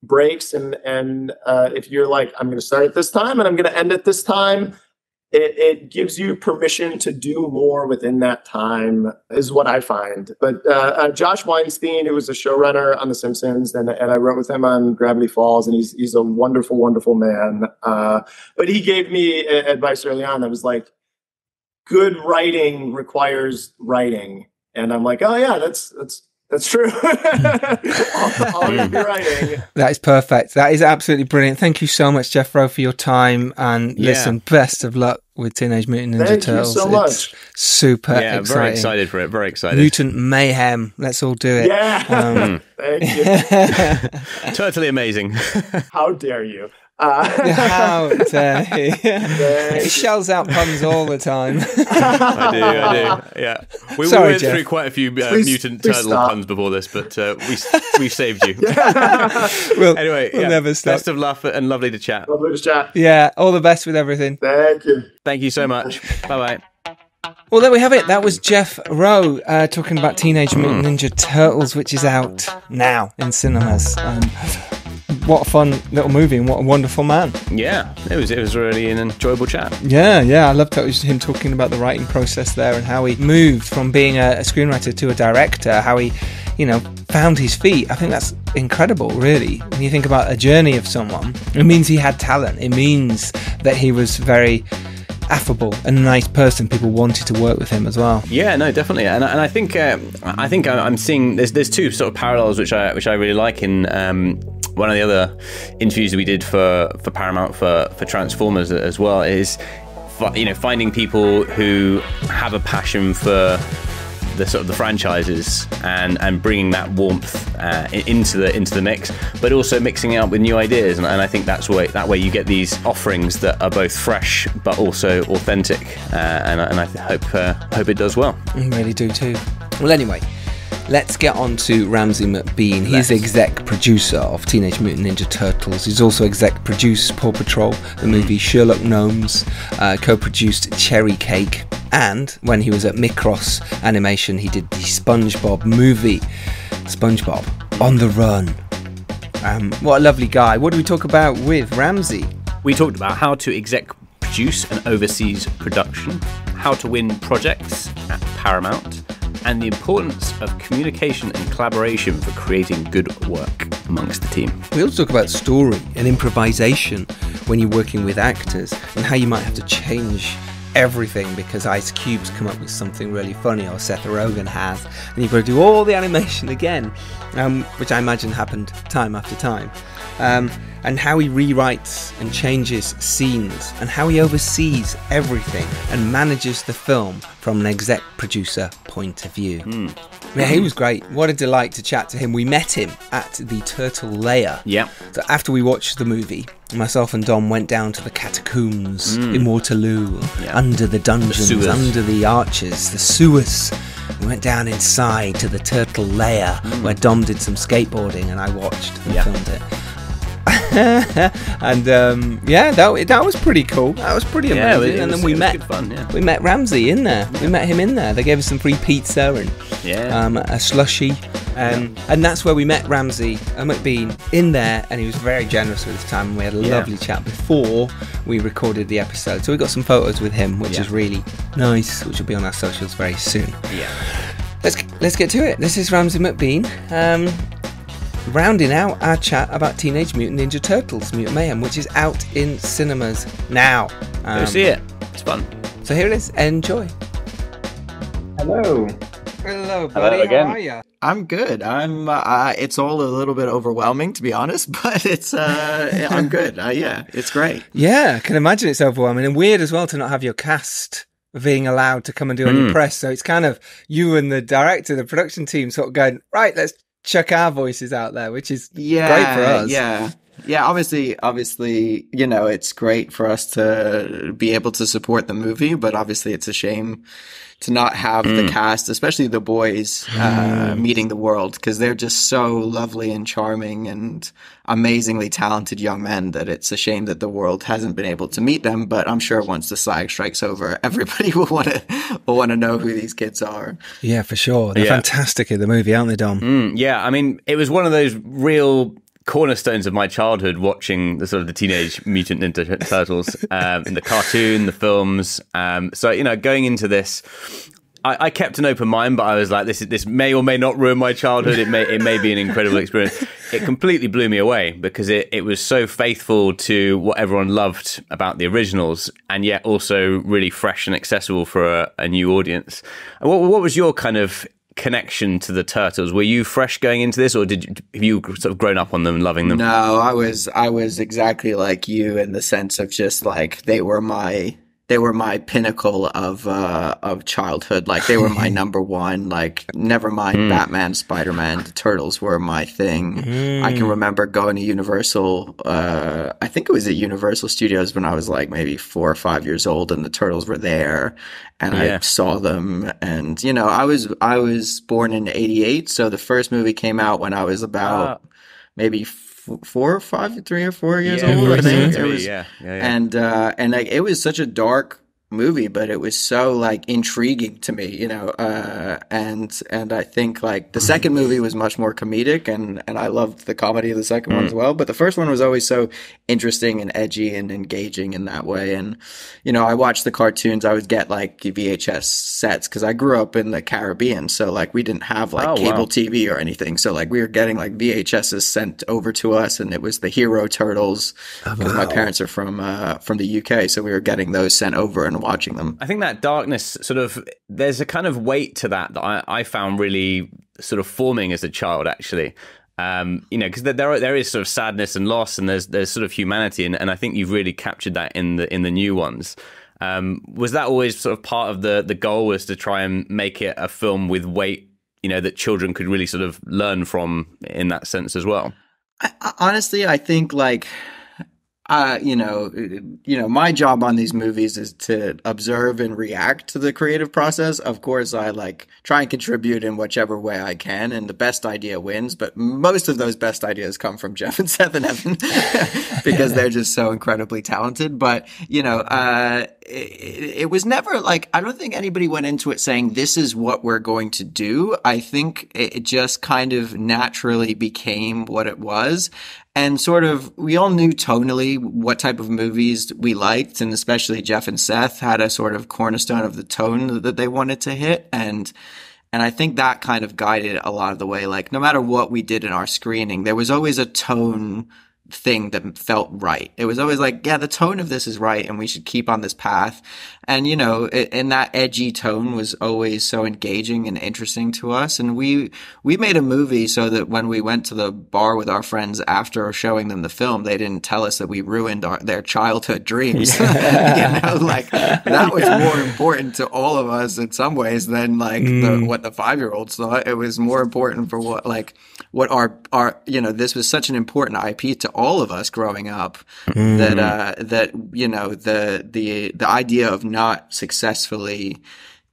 S3: breaks and and uh, if you're like I'm going to start at this time and I'm going to end at this time. It, it gives you permission to do more within that time, is what I find. But uh, uh, Josh Weinstein, who was a showrunner on The Simpsons, and, and I wrote with him on Gravity Falls, and he's he's a wonderful, wonderful man. Uh, but he gave me advice early on that was like, good writing requires writing and i'm like oh yeah that's that's that's true I'll, I'll writing
S1: That is perfect. That is absolutely brilliant. Thank you so much, Jeff Rowe, for your time. And
S2: Yeah.
S1: listen, best of luck with Teenage Mutant Ninja
S3: Thank you
S1: Turtles.
S3: so
S1: It's
S3: much.
S1: super
S2: yeah,
S1: exciting.
S2: very excited for it. Very excited.
S1: Mutant mayhem. Let's all do it.
S3: yeah
S1: Um,
S3: thank you
S2: totally amazing.
S3: how dare you uh,
S1: How dare he? he shells out puns all the time.
S2: I do, I do. Yeah, we,
S1: Sorry,
S2: we went
S1: Jeff.
S2: through quite a few uh,
S3: Please-
S2: mutant
S3: please
S2: turtle
S3: stop.
S2: puns before this, but uh, we we saved you.
S1: we'll,
S2: Anyway,
S1: we'll
S2: yeah,
S1: never stop.
S2: best of luck and lovely to chat.
S3: Lovely to chat.
S1: Yeah, all the best with everything.
S3: thank you
S2: Thank you so much. Bye bye.
S1: Well, there we have it. That was Jeff Rowe uh, talking about Teenage Mutant Ninja Turtles, which is out now in cinemas. Um, what a fun little movie and what a wonderful man.
S2: Yeah, it was it was really an enjoyable chat.
S1: Yeah, yeah, I loved him talking about the writing process there and how he moved from being a, a screenwriter to a director, how he, you know, found his feet. I think that's incredible, really. When you think about a journey of someone, it means he had talent. It means that he was very affable and a nice person. People wanted to work with him as well.
S2: Yeah, no, definitely, and, and I think um, I think I'm seeing there's there's two sort of parallels which I which I really like in. Um, one of the other interviews that we did for, for Paramount for, for Transformers as well is you know finding people who have a passion for the sort of the franchises and and bringing that warmth uh, into the into the mix, but also mixing it up with new ideas. And, and, I think that's why that way you get these offerings that are both fresh but also authentic. Uh, and, and I hope uh, hope it does well.
S1: I really do too. Well, anyway. Let's get on to Ramsay McBean. He's the exec producer of Teenage Mutant Ninja Turtles. He's also exec produced Paw Patrol, the movie Sherlock Gnomes, uh, co produced Cherry Cake, and when he was at Mikros Animation, he did the SpongeBob movie, SpongeBob on the Run. Um, what a lovely guy. What do we talk about with Ramsay?
S2: We talked about how to exec produce an overseas production, how to win projects at Paramount, and the importance of communication and collaboration for creating good work amongst the team.
S1: We also talk about story and improvisation when you're working with actors and how you might have to change everything because Ice Cube's come up with something really funny or Seth Rogen has, and you've got to do all the animation again, um, which I imagine happened time after time. Um, and how he rewrites and changes scenes, and how he oversees everything and manages the film from an exec producer point of view. Mm. Yeah, he was great. What a delight to chat to him. We met him at the Turtle Lair.
S2: Yeah.
S1: So after we watched the movie, myself and Dom went down to the catacombs mm. in Waterloo, yeah. under the dungeons, the under the arches, the sewers. We went down inside to the Turtle Lair, mm. where Dom did some skateboarding, and I watched and yeah. filmed it. and um, yeah, that that was pretty cool. That was pretty amazing. And then we met
S2: fun, yeah.
S1: we met Ramsay in there. We met him in there. They gave us some free pizza and
S2: yeah.
S1: um, a slushy. Um, and that's where we met Ramsay uh, McBean in there, and he was very generous with his time. And we had a lovely chat before we recorded the episode, so we got some photos with him, which is really nice, which will be on our socials very soon.
S2: Yeah.
S1: Let's let's get to it. This is Ramsay McBean. Rounding out our chat about Teenage Mutant Ninja Turtles Mutant Mayhem, which is out in cinemas now.
S2: Um, Go see it. It's fun.
S1: So here it is. Enjoy.
S3: Hello.
S1: Hello, buddy. Hello again. How are you?
S4: I'm good. I'm. Uh, it's all a little bit overwhelming, to be honest, but it's. Uh, I'm good. Uh, yeah, it's great.
S1: Yeah, I can imagine it's overwhelming and weird as well to not have your cast being allowed to come and do any mm. press. So it's kind of you and the director, the production team, sort of going right. Let's chuck our voices out there, which is yeah, great for us.
S4: Yeah. Yeah, obviously, obviously, you know, it's great for us to be able to support the movie, but obviously it's a shame to not have mm. the cast, especially the boys, uh, mm. meeting the world because they're just so lovely and charming and amazingly talented young men that it's a shame that the world hasn't been able to meet them. But I'm sure once the SAG strike's over, everybody will want to will want to know who these kids are.
S1: Yeah, for sure. They're yeah. fantastic in the movie, aren't they, Dom?
S2: Mm, yeah, I mean, it was one of those real cornerstones of my childhood watching the sort of the teenage mutant ninja turtles um, in the cartoon the films um, so you know going into this I, I, kept an open mind but i was like this is, this may or may not ruin my childhood. It may it may be an incredible experience. It completely blew me away because it, it was so faithful to what everyone loved about the originals and yet also really fresh and accessible for a, a new audience. What, what was your kind of connection to the turtles. Were you fresh going into this or did you, have you sort of grown up on them loving them?
S4: No i was i was exactly like you in the sense of just like they were my they were my pinnacle of uh, of childhood. Like they were my number one. Like never mind mm. Batman, Spider Man, the Turtles were my thing. Mm. I can hmm. remember going to Universal. Uh, I think it was at Universal Studios when I was like maybe four or five years old, and the Turtles were there, and yeah. I saw them. And you know, I was I was born in '88, so the first movie came out when I was about. Uh. Maybe four or five, three or four years
S2: yeah,
S4: old. I think
S2: it was, yeah, yeah, yeah.
S4: and uh, and like it was such a dark movie, but it was so like intriguing to me, you know. Uh, and and I think like the second movie was much more comedic, and and I loved the comedy of the second one as well. But the first one was always so interesting and edgy and engaging in that way. And you know, I watched the cartoons. I would get like VHS sets because I grew up in the Caribbean, so like we didn't have like
S2: Oh, wow.
S4: cable TV or anything. So like we were getting like VHSs sent over to us, and it was the Hero Turtles because my parents are from uh, from the UK, so we were getting those sent over and watching them.
S2: I think that darkness sort of there's a kind of weight to that that I, I found really sort of forming as a child actually. Um, you know, because there are, there is sort of sadness and loss, and there's there's sort of humanity, and, and I think you've really captured that in the in the new ones. Um, was that always sort of part of the the goal was to try and make it a film with weight, you know, that children could really sort of learn from in that sense as well?
S4: I, I- honestly, I think like, uh, you know, you know, my job on these movies is to observe and react to the creative process. Of course, I like try and contribute in whichever way I can, and the best idea wins. But most of those best ideas come from Jeff and Seth and Evan because they're just so incredibly talented. But you know, uh, it, it was never like I don't think anybody went into it saying this is what we're going to do. I think it it just kind of naturally became what it was. And sort of, we all knew tonally what type of movies we liked, and especially Jeff and Seth had a sort of cornerstone of the tone that they wanted to hit. And and I think that kind of guided a lot of the way. Like, no matter what we did in our screening, there was always a tone thing that felt right. It was always like, yeah, the tone of this is right and we should keep on this path. And, you know, it, and that edgy tone was always so engaging and interesting to us. And we, we made a movie so that when we went to the bar with our friends after showing them the film, they didn't tell us that we ruined our, their childhood dreams. you know, like that was more important to all of us in some ways than like the, mm. what the five year olds thought. It was more important for what, like, what our, our, you know, this was such an important IP to all of us growing up that, uh, that, you know, the, the, the idea of not successfully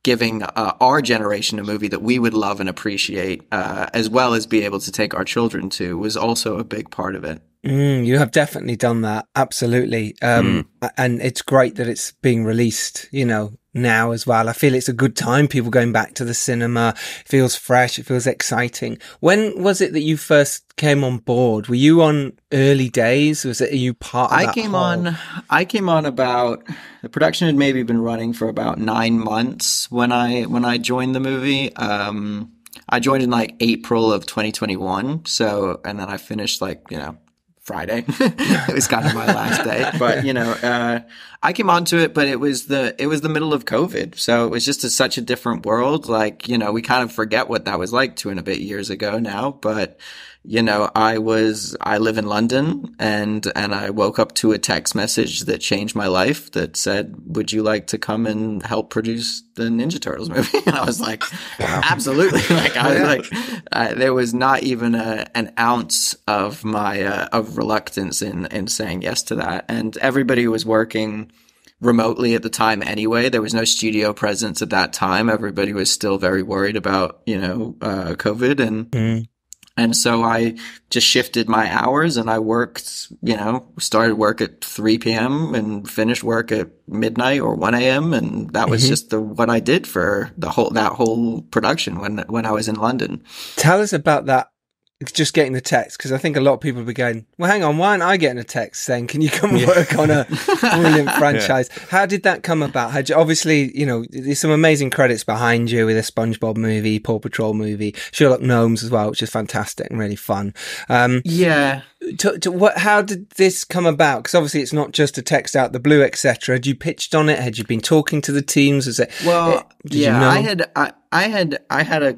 S4: giving uh, our generation a movie that we would love and appreciate, uh, as well as be able to take our children to was also a big part of it.
S1: Mm, you have definitely done that. Absolutely. Um, and it's great that it's being released, you know, now as well. I feel it's a good time. People going back to the cinema It feels fresh. It feels exciting. When was it that you first came on board? Were you on early days? Was it, are you part of
S4: I came
S1: whole-
S4: on. I came on about the production had maybe been running for about nine months when I when I joined the movie. Um, I joined in like April of 2021. So and then I finished like you know Friday. it was kind of my last day, but you know, uh, I came onto it, but it was the it was the middle of COVID, so it was just a, such a different world. Like you know, we kind of forget what that was like two and a bit years ago now, but you know, I was I live in London and and I woke up to a text message that changed my life that said, "Would you like to come and help produce the Ninja Turtles movie?" And I was like, "Absolutely!" Like I was like, uh, there was not even a, an ounce of my uh, of reluctance in in saying yes to that, and everybody was working remotely at the time anyway. There was no studio presence at that time. Everybody was still very worried about, you know, uh, COVID and,
S1: Mm.
S4: And so I just shifted my hours and I worked, you know, started work at 3 p.m. and finished work at midnight or 1 a.m. And that was mm-hmm. just the, what I did for the whole, that whole production when, when I was in London.
S1: Tell us about that. Just getting the text because I think a lot of people will be going, "Well, hang on, why aren't I getting a text saying, can you come and work on a brilliant franchise?" How did that come about? Had you, obviously, you know, there's some amazing credits behind you with a SpongeBob movie, Paw Patrol movie, Sherlock Gnomes as well, which is fantastic and really fun. Um,
S4: Yeah.
S1: to, to what? How did this come about? Because obviously, it's not just a text out the blue, etc. Had you pitched on it? Had you been talking to the teams? Was it?
S4: Well,
S1: eh, did
S4: yeah,
S1: you know?
S4: I had I, I had I had a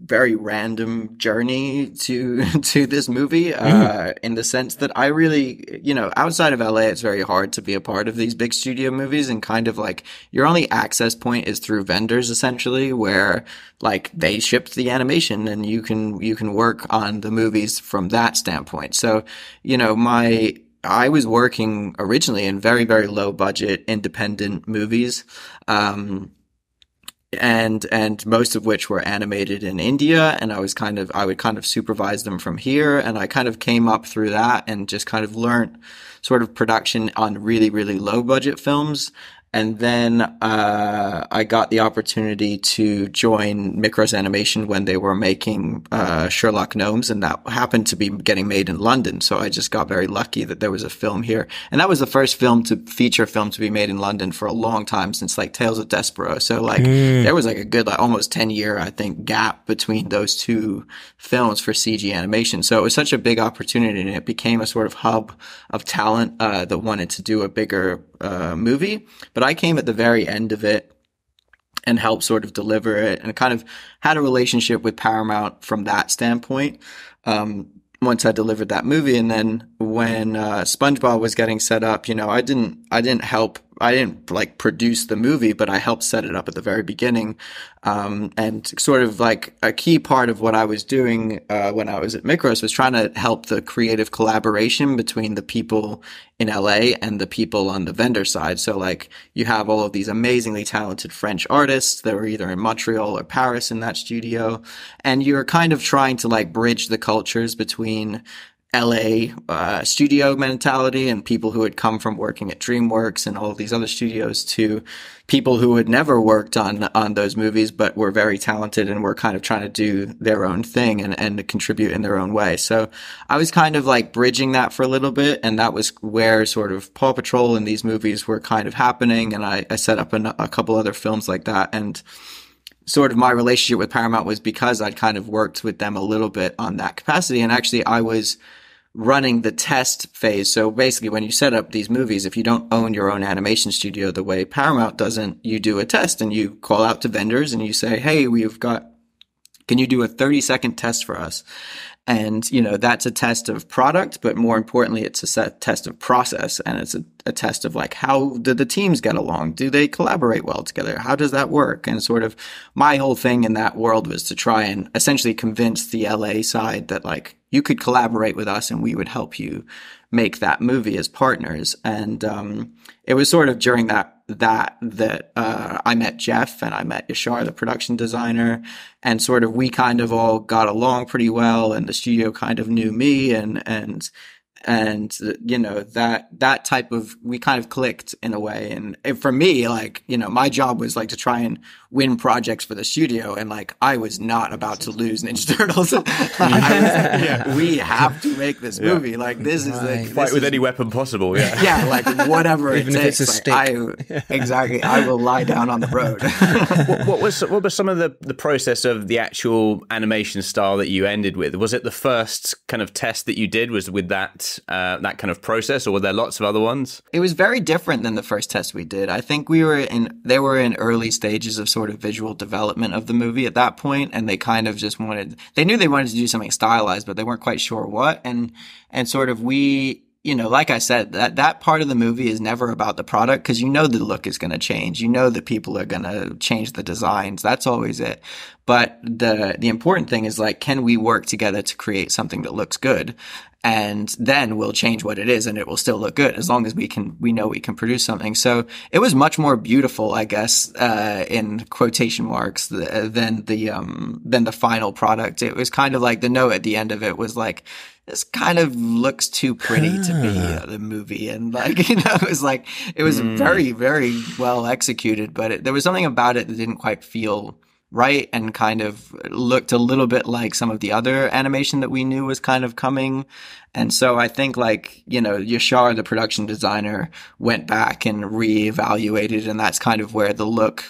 S4: very random journey to to this movie uh, in the sense that I really, you know, outside of LA, it's very hard to be a part of these big studio movies and kind of like your only access point is through vendors essentially, where like they shipped the animation and you can you can work on the movies from that standpoint. So, you know, my I was working originally in very, very low budget independent movies. Um, and and most of which were animated in India and I was kind of I would kind of supervise them from here and I kind of came up through that and just kind of learned sort of production on really really low budget films and then uh, I got the opportunity to join Mikros Animation when they were making uh, Sherlock Gnomes, and that happened to be getting made in London. So I just got very lucky that there was a film here, and that was the first film to feature film to be made in London for a long time since like Tales of Despereaux. So like mm. there was like a good like almost ten year I think gap between those two films for CG animation. So it was such a big opportunity, and it became a sort of hub of talent uh, that wanted to do a bigger uh, movie. But I came at the very end of it and helped sort of deliver it and kind of had a relationship with Paramount from that standpoint. Um, once I delivered that movie, and then when uh, SpongeBob was getting set up, you know, I didn't, I didn't help I didn't like produce the movie, but I helped set it up at the very beginning. Um, and sort of like a key part of what I was doing uh, when I was at Mikros was trying to help the creative collaboration between the people in LA and the people on the vendor side. So like you have all of these amazingly talented French artists that were either in Montreal or Paris in that studio, and you're kind of trying to like bridge the cultures between LA uh, studio mentality and people who had come from working at DreamWorks and all these other studios to people who had never worked on on those movies but were very talented and were kind of trying to do their own thing and and contribute in their own way. So I was kind of like bridging that for a little bit, and that was where sort of Paw Patrol and these movies were kind of happening. And I, I set up a, a couple other films like that and sort of my relationship with Paramount was because I'd kind of worked with them a little bit on that capacity. And actually, I was running the test phase. So basically, when you set up these movies, if you don't own your own animation studio the way Paramount doesn't, you do a test and you call out to vendors and you say, Hey, we've got, can you do a 30 second test for us? And, you know, that's a test of product, but more importantly, it's a set test of process. And it's a, a, test of like, how did the teams get along? Do they collaborate well together? How does that work? And sort of my whole thing in that world was to try and essentially convince the LA side that like, you could collaborate with us and we would help you make that movie as partners. And, um, it was sort of during that that that uh, I met Jeff and I met Yashar, the production designer, and sort of we kind of all got along pretty well, and the studio kind of knew me, and and and you know that that type of we kind of clicked in a way. And for me like you know my job was like to try and win projects for the studio and like i was not about to lose ninja turtles was, yeah. we have to make this movie yeah. like this right. is like
S2: fight with
S4: is,
S2: any weapon possible yeah
S4: yeah like whatever Even it takes like, I, exactly i will lie down on the road
S2: what, what, was what was some of the the process of the actual animation style that you ended with was it the first kind of test that you did was with that uh, that kind of process, or were there lots of other ones?
S4: It was very different than the first test we did. I think we were in they were in early stages of sort of visual development of the movie at that point, and they kind of just wanted they knew they wanted to do something stylized, but they weren't quite sure what. And and sort of we you know, like I said, that, that part of the movie is never about the product because you know the look is going to change. You know that people are going to change the designs. That's always it. But the, the important thing is like, can we work together to create something that looks good? and then we'll change what it is and it will still look good as long as we can we know we can produce something so it was much more beautiful i guess uh, in quotation marks than the um, than the final product it was kind of like the note at the end of it was like this kind of looks too pretty to be uh, the movie and like you know it was like it was mm. very very well executed but it, there was something about it that didn't quite feel right and kind of looked a little bit like some of the other animation that we knew was kind of coming. And so I think like, you know, Yashar, the production designer, went back and reevaluated and that's kind of where the look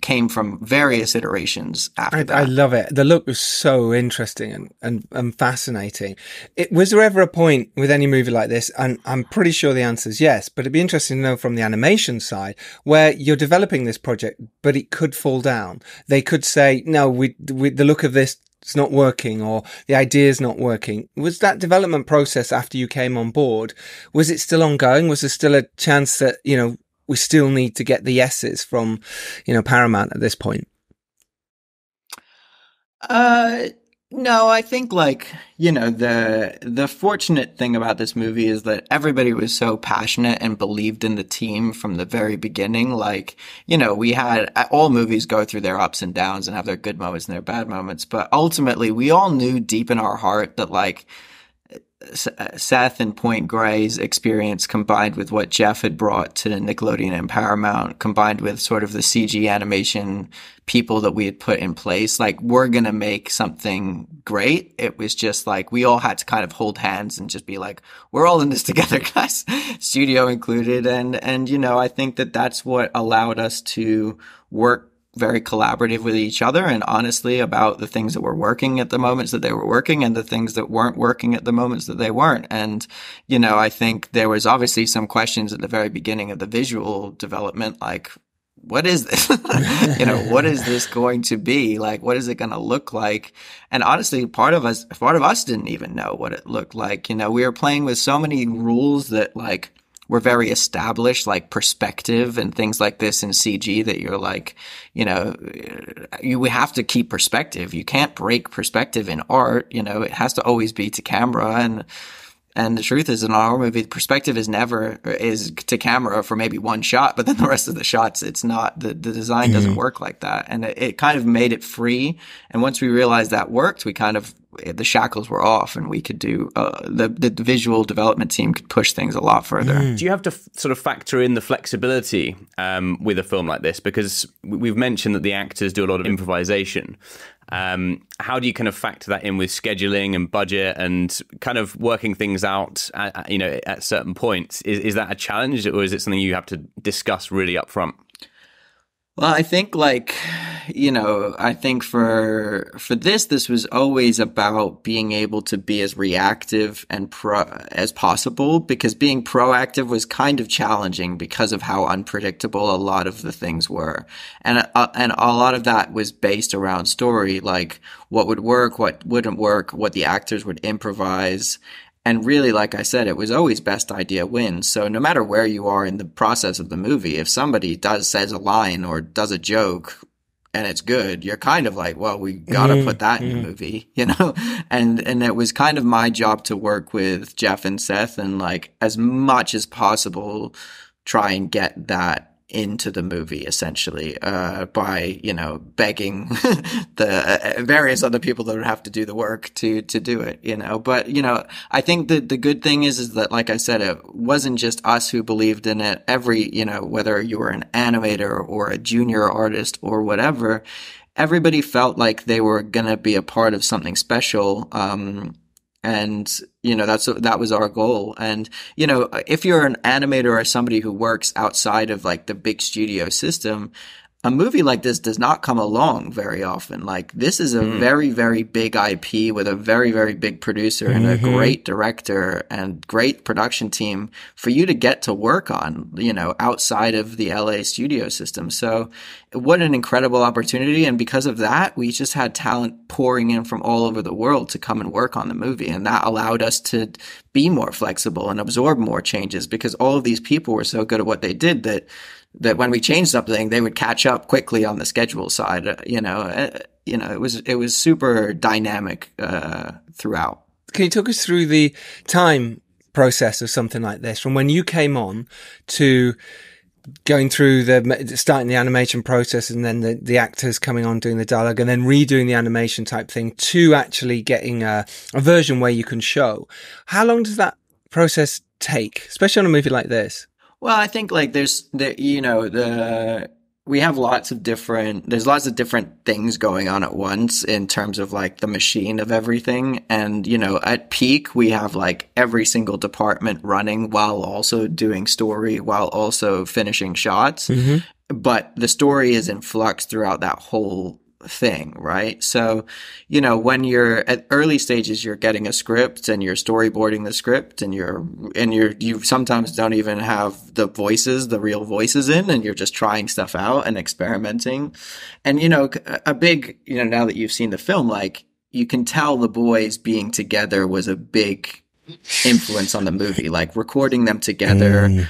S4: came from various iterations after
S1: I,
S4: that.
S1: I love it. The look was so interesting and, and, and fascinating. It, was there ever a point with any movie like this? And I'm pretty sure the answer is yes, but it'd be interesting to know from the animation side where you're developing this project, but it could fall down. They could say, no, we, we the look of this it's not working or the idea is not working. Was that development process after you came on board? Was it still ongoing? Was there still a chance that, you know, we still need to get the yeses from, you know, Paramount at this point?
S4: Uh, no, I think like, you know, the the fortunate thing about this movie is that everybody was so passionate and believed in the team from the very beginning. Like, you know, we had all movies go through their ups and downs and have their good moments and their bad moments, but ultimately we all knew deep in our heart that like Uh, Seth and Point Grey's experience combined with what Jeff had brought to Nickelodeon and Paramount, combined with sort of the CG animation people that we had put in place, like we're going to make something great. It was just like we all had to kind of hold hands and just be like, we're all in this together, guys, studio included. And, and, you know, I think that that's what allowed us to work very collaborative with each other and honestly about the things that were working at the moments that they were working and the things that weren't working at the moments that they weren't. And, you know, I think there was obviously some questions at the very beginning of the visual development, like, what is this? you know, what is this going to be? Like, what is it going to look like? And honestly, part of us, part of us didn't even know what it looked like. You know, we were playing with so many rules that like, were very established, like perspective and things like this in CG that you're like, you know, you we have to keep perspective. You can't break perspective in art. You know, it has to always be to camera and, and the truth is, in our movie, perspective is never is to camera for maybe one shot, but then the rest of the shots, it's not. The, the design mm-hmm. doesn't work like that, and it, it, kind of made it free. And once we realized that worked, we kind of the shackles were off, and we could do uh, the the visual development team could push things a lot further. Mm.
S2: Do you have to f- sort of factor in the flexibility um, with a film like this? Because we've mentioned that the actors do a lot of improvisation. Um, how do you kind of factor that in with scheduling and budget and kind of working things out, at, you know, at certain points? Is, is that a challenge, or is it something you have to discuss really up front?
S4: Well, I think like, you know, I think for, for this, this was always about being able to be as reactive and pro as possible because being proactive was kind of challenging because of how unpredictable a lot of the things were. And, uh, and a lot of that was based around story, like what would work, what wouldn't work, what the actors would improvise. And really, like I said, it was always best idea wins. So no matter where you are in the process of the movie, if somebody does says a line or does a joke and it's good, you're kind of like, well, we gotta mm-hmm. put that in the mm-hmm. movie, you know? And, and it was kind of my job to work with Jeff and Seth and like as much as possible try and get that into the movie essentially uh, by you know begging the uh, various other people that would have to do the work to to do it you know. But you know i think that the good thing is is that like i said it wasn't just us who believed in it. Every you know whether you were an animator or a junior artist or whatever everybody felt like they were going to be a part of something special um, and you know that's that was our goal. And you know if you're an animator or somebody who works outside of like the big studio system a movie like this does not come along very often. Like this is a mm. very, very big IP with a very, very big producer mm-hmm. and a mm-hmm. great director and great production team for you to get to work on, you know, outside of the LA studio system. So what an incredible opportunity. And because of that, we just had talent pouring in from all over the world to come and work on the movie. And that allowed us to be more flexible and absorb more changes because all of these people were so good at what they did that that when we changed something, they would catch up quickly on the schedule side. Uh, you know, uh, you know, it was it was super dynamic uh, throughout.
S1: Can you talk us through the time process of something like this, from when you came on to going through the starting the animation process and then the, the actors coming on doing the dialogue and then redoing the animation type thing to actually getting a, a version where you can show how long does that process take especially on a movie like this
S4: well, I think like there's the you know the we have lots of different there's lots of different things going on at once in terms of like the machine of everything and you know at peak we have like every single department running while also doing story while also finishing shots mm-hmm. but the story is in flux throughout that whole thing, right? So, you know, when you're at early stages, you're getting a script and you're storyboarding the script and you're, and you're, you sometimes don't even have the voices, the real voices in, and you're just trying stuff out and experimenting. And, you know, a big, you know, now that you've seen the film, like you can tell the boys being together was a big influence on the movie, like recording them together. Mm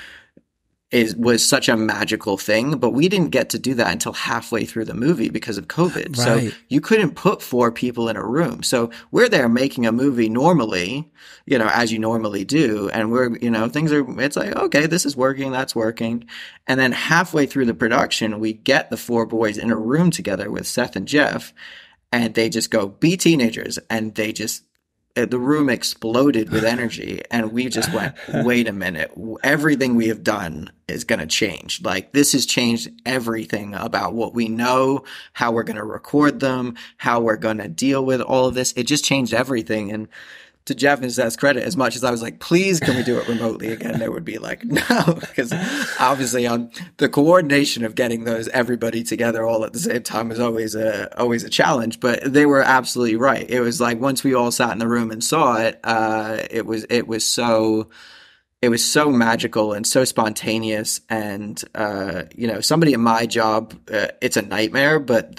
S4: is was such a magical thing, but we didn't get to do that until halfway through the movie because of COVID. Right. So you couldn't put four people in a room. So we're there making a movie normally, you know, as you normally do, and we're, you know, things are it's like, okay, this is working, that's working. And then halfway through the production, we get the four boys in a room together with Seth and Jeff, and they just go, be teenagers, and they just Uh, the room exploded with energy and we just went wait a minute. Everything we have done is going to change. Like this has changed everything about what we know how we're going to record them how we're going to deal with all of this. It just changed everything and to Jeff and Seth's credit, as much as I was like, please, can we do it remotely again? They would be like, no, because obviously on the coordination of getting those everybody together all at the same time is always a always a challenge. But they were absolutely right. It was like once we all sat in the room and saw it, uh, it was it was so it was so magical and so spontaneous. And uh, you know somebody in my job uh, it's a nightmare but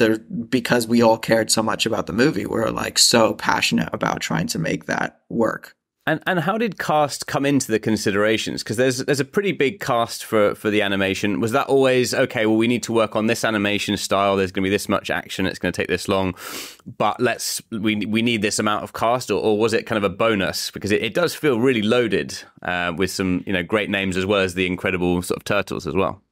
S4: because we all cared so much about the movie we're like so passionate about trying to make that work
S2: and and how did cast come into the considerations? Because there's there's a pretty big cast for for the animation. Was that always okay? Well, we need to work on this animation style. There's going to be this much action. It's going to take this long, but let's we we need this amount of cast, or, or was it kind of a bonus? Because it, it does feel really loaded uh, with some you know great names as well as the incredible sort of turtles as well.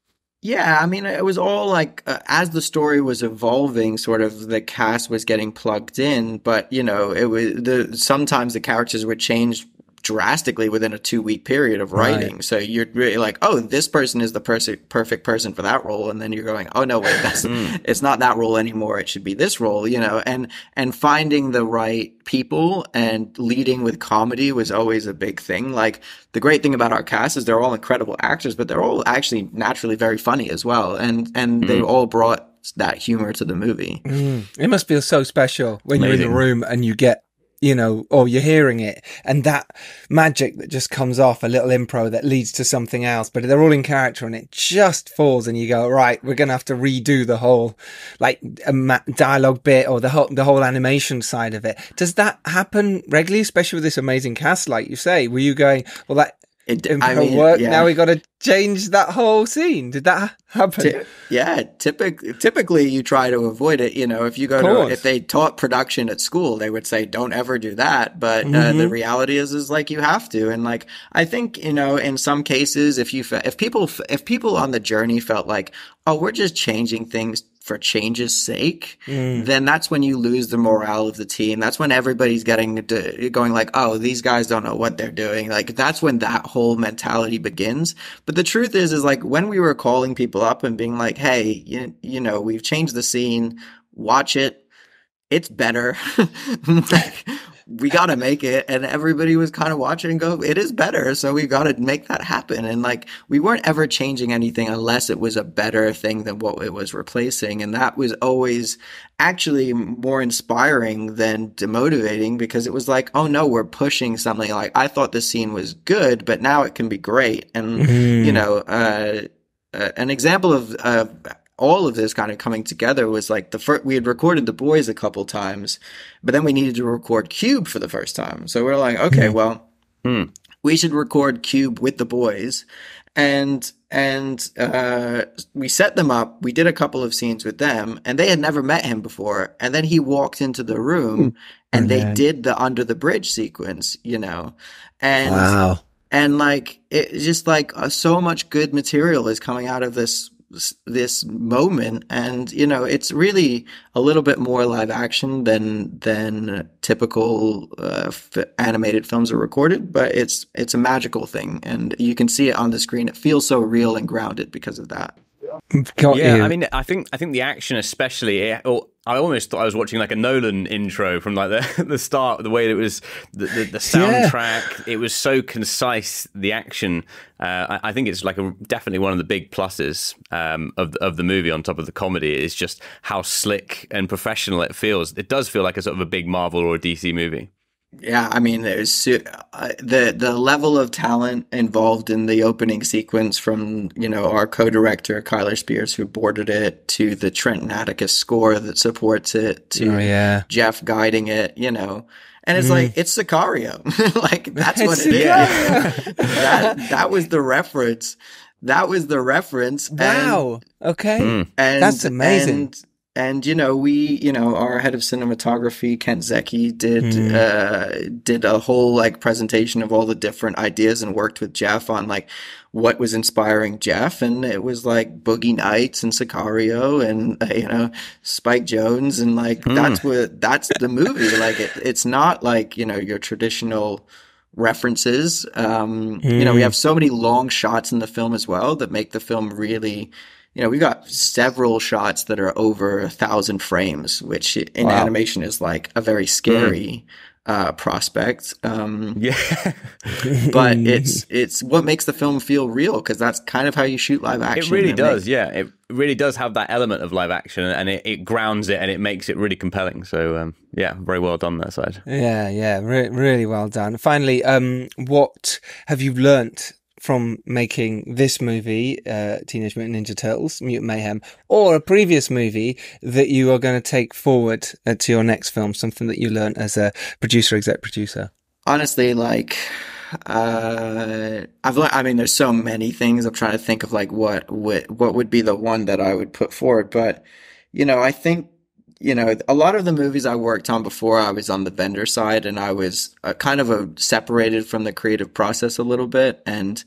S4: Yeah, I mean, it was all like uh, as the story was evolving, sort of the cast was getting plugged in, but you know, it was the sometimes the characters would change drastically within a two week period of writing. Right. So you're really like, oh, this person is the pers- perfect person for that role, and then you're going, oh no, wait, that's mm. it's not that role anymore. It should be this role, you know. And and finding the right people and leading with comedy was always a big thing. Like the great thing about our cast is they're all incredible actors, but they're all actually naturally very funny as well. And and mm. they all brought that humor to the movie.
S1: Mm. It must feel so special when Amazing. you're in the room and you get you know, or you're hearing it and that magic that just comes off a little impro that leads to something else, but they're all in character and it just falls and you go, right, we're going to have to redo the whole like dialogue bit or the whole, the whole animation side of it. Does that happen regularly, especially with this amazing cast, like you say? Were you going, well, that it, I mean, work. Yeah. Now we got to change that whole scene. Did that happen? T-
S4: yeah, typically, typically you try to avoid it. You know, if you go to if they taught production at school, they would say don't ever do that. But mm-hmm. uh, the mm-hmm. reality is, is like you have to. And like I think you know, in some cases, if you if people if people on the journey felt like, oh, we're just changing things for change's sake, mm. then that's when you lose the morale of the team. That's when everybody's getting to, going like, oh, these guys don't know what they're doing. Like that's when that whole mentality begins. But the truth is, is like when we were calling people up and being like, hey, you, you know, we've changed the scene, watch it. It's better. like, we got to make it. And everybody was kind of watching and go, it is better. So we got to make that happen. And like, we weren't ever changing anything unless it was a better thing than what it was replacing. And that was always actually more inspiring than demotivating because it was like, oh no, we're pushing something. Like, I thought the scene was good, but now it can be great. And, mm-hmm. you know, uh, uh, an example of uh, all of this kind of coming together was like the first, we had recorded the boys a couple times, but then we needed to record Cube for the first time. So we are like, okay, mm. well, mm. we should record Cube with the boys. And, and, uh, we set them up. We did a couple of scenes with them and they had never met him before. And then he walked into the room mm. and they did the under the bridge sequence, you know, and, wow. and like, it just like uh, so much good material is coming out of this this moment and you know it's really a little bit more live action than than typical uh, f- animated films are recorded but it's it's a magical thing and you can see it on the screen. It feels so real and grounded because of that
S2: Got yeah, you. I mean, I think I think the action, especially, or I almost thought I was watching like a Nolan intro from like the the start, the way it was the the, the soundtrack. Yeah. It was so concise. The action, uh, I, I, think it's like a, definitely one of the big pluses um, of of the movie. On top of the comedy, is just how slick and professional it feels. It does feel like a sort of a big Marvel or a DC movie.
S4: Yeah, I mean, there's uh, the the level of talent involved in the opening sequence from you know our co-director Kyler Spears who boarded it to the Trent and Atticus score that supports it to
S1: oh, yeah.
S4: Jeff guiding it, you know. And it's mm. like it's Sicario, like that's what it is. that that was the reference. That was the reference.
S1: Wow.
S4: And,
S1: okay. And, That's amazing.
S4: And, and you know we you know our head of cinematography Kent Seki did
S1: Mm.
S4: uh did a whole like presentation of all the different ideas and worked with Jeff on like what was inspiring Jeff and it was like Boogie Nights and Sicario and uh, you know Spike Jonze and like
S2: Hmm.
S4: that's what that's the movie like it, it's not like you know your traditional references um you know we
S1: Mm.
S4: have so many long shots in the film as well that make the film really you know, we've got several shots that are over a thousand frames, which in
S1: Wow.
S4: animation is like a very scary uh, prospect. Um,
S2: Yeah.
S4: but it's it's what makes the film feel real because that's kind of how you shoot live action.
S2: It really does,
S4: make-
S2: yeah. It really does have that element of live action, and it, it grounds it and it makes it really compelling. So, um, yeah, very well done that side.
S1: Yeah, yeah, re- really well done. Finally, um, what have you learnt from making this movie, uh, Teenage Mutant Ninja Turtles: Mutant Mayhem, or a previous movie that you are going to take forward uh, to your next film? Something that you learnt as a producer, exec producer.
S4: honestly like uh i've learned i mean there's so many things i'm trying to think of like what what what would be the one that i would put forward but you know i think you know a lot of the movies i worked on before i was on the vendor side and i was uh, kind of a, separated from the creative process a little bit and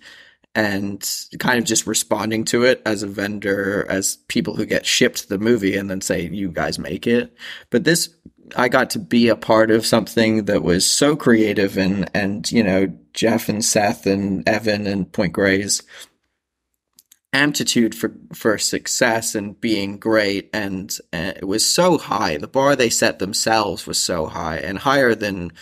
S4: and kind of just responding to it as a vendor as people who get shipped the movie and then say you guys make it. But this I got to be a part of something that was so creative and and you know Jeff and Seth and Evan and Point Grey's amplitude for for success and being great and, uh it was so high. The bar they set themselves was so high and higher than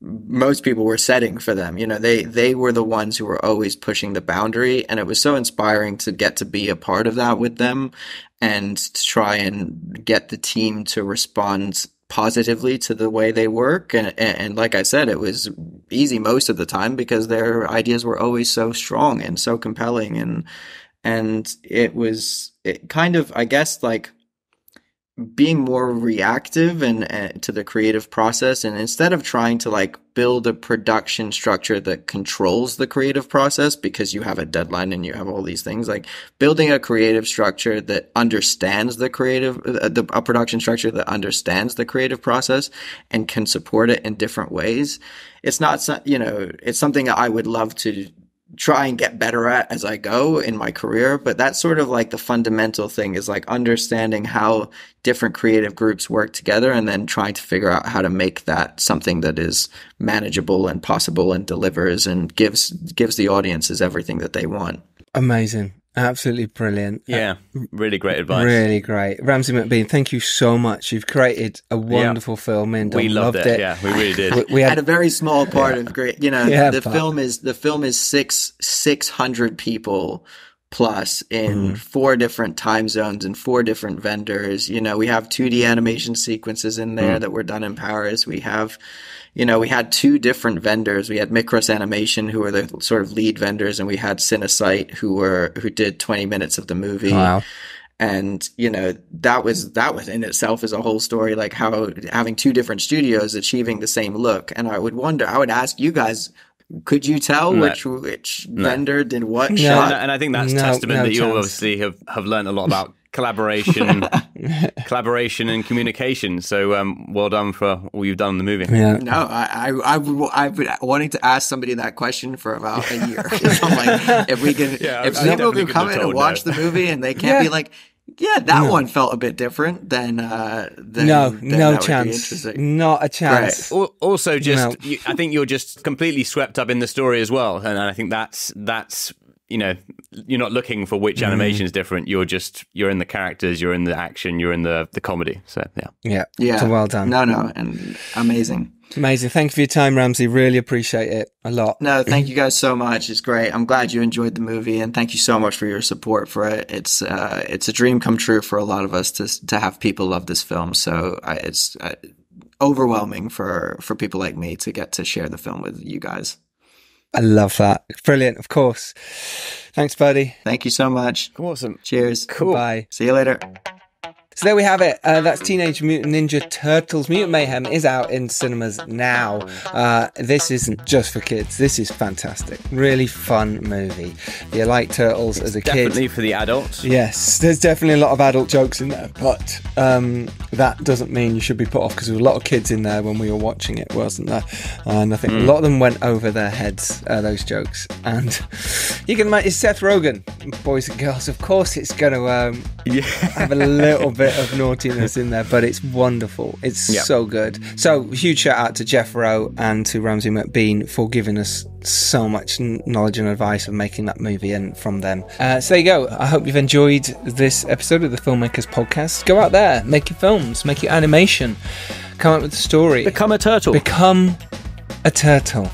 S4: most people were setting for them. You know they they were the ones who were always pushing the boundary and it was so inspiring to get to be a part of that with them and to try and get the team to respond positively to the way they work. And, and, and like i said it was easy most of the time because their ideas were always so strong and so compelling and and it was it kind of i guess like being more reactive and uh, to the creative process. And instead of trying to like build a production structure that controls the creative process because you have a deadline and you have all these things like building a creative structure that understands the creative uh, the, a production structure that understands the creative process and can support it in different ways it's not you know it's something i would love to try and get better at as I go in my career. But that's sort of like the fundamental thing is like understanding how different creative groups work together and then trying to figure out how to make that something that is manageable and possible and delivers and gives gives the audiences everything that they want.
S1: Amazing, absolutely brilliant. Uh,
S2: Yeah, really great advice.
S1: Really great. Ramsay McBean, thank you so much. You've created a wonderful film and
S2: we
S1: I
S2: loved, it. Yeah, we really did.
S1: We, we
S4: At
S1: had
S4: a very small part of great, you know,
S1: Yeah,
S4: the
S1: but-
S4: film is the film is six six hundred people plus in
S1: Mm-hmm.
S4: four different time zones and four different vendors. You know, we have 2D animation sequences in
S1: Mm.
S4: there that were done in Paris. We have, you know, we had two different vendors. We had Mikros Animation, who were the sort of lead vendors, and we had Cinesite, who were who did 20 minutes of the movie
S1: wow.
S4: and you know that was that was in itself is a whole story like how having two different studios achieving the same look and i would wonder i would ask you guys could you tell
S2: No.
S4: which which vendor did what
S1: No.
S4: shot
S2: and, and I think that's
S1: No-
S2: testament
S1: no
S2: that you
S1: chance.
S2: obviously have, have learned a lot about collaboration, collaboration and communication. So um, well done for all you've done in the movie.
S1: Yeah.
S4: no, I, I, I've, I've been wanting to ask somebody that question for about a year. I'm like, if we can,
S2: Yeah,
S4: if
S2: I
S4: people can come in and watch
S2: no.
S4: the movie and they can't be like, yeah, that one felt a bit different than, uh, than
S1: No,
S4: then
S1: no
S4: that would be
S1: chance. Not a chance.
S2: Al- Also, just
S1: No.
S2: you, I think you're just completely swept up in the story as well, and I think that's that's you know you're not looking for
S1: Mm.
S2: which animation is different. You're just you're in the characters, you're in the action, you're in the the comedy. So yeah,
S1: Yeah.
S4: Yeah.
S1: So well done.
S4: No, no, and amazing.
S1: Amazing. Thank you for your time, Ramsay. Really appreciate it a lot.
S4: No, thank you guys so much. It's great. I'm glad you enjoyed the movie, and thank you so much for your support for it. It's uh, it's a dream come true for a lot of us to to have people love this film. So I, it's uh, overwhelming for for people like me to get to share the film with you guys.
S1: I love that. Brilliant, of course. Thanks, buddy.
S4: Thank you so much.
S2: awesome.
S4: Cheers.
S2: Cool.
S1: Bye.
S4: See you later.
S1: So there we have it. Uh, that's Teenage Mutant Ninja Turtles. Mutant Mayhem is out in cinemas now. Uh, this isn't just for kids. This is fantastic. Really fun movie. You like turtles as a kid,
S2: Definitely for the adults.
S1: Yes, there's definitely a lot of adult jokes in there, but um, that doesn't mean you should be put off because there were a lot of kids in there when we were watching it, wasn't there? And I think a lot of them went over their heads, uh, those jokes. And you can imagine, it's Seth Rogen, boys and girls. Of course, it's going to um,
S2: Yeah.
S1: have a little bit of naughtiness in there, but it's wonderful. It's
S2: Yep.
S1: so good. So, huge shout out to Jeff Rowe and to Ramsay McBean for giving us so much knowledge and advice of making that movie and from them. Uh, so, there you go. I hope you've enjoyed this episode of the Filmmakers Podcast. Go out there, make your films, make your animation, come up with a story,
S2: Become a turtle.
S1: become a turtle.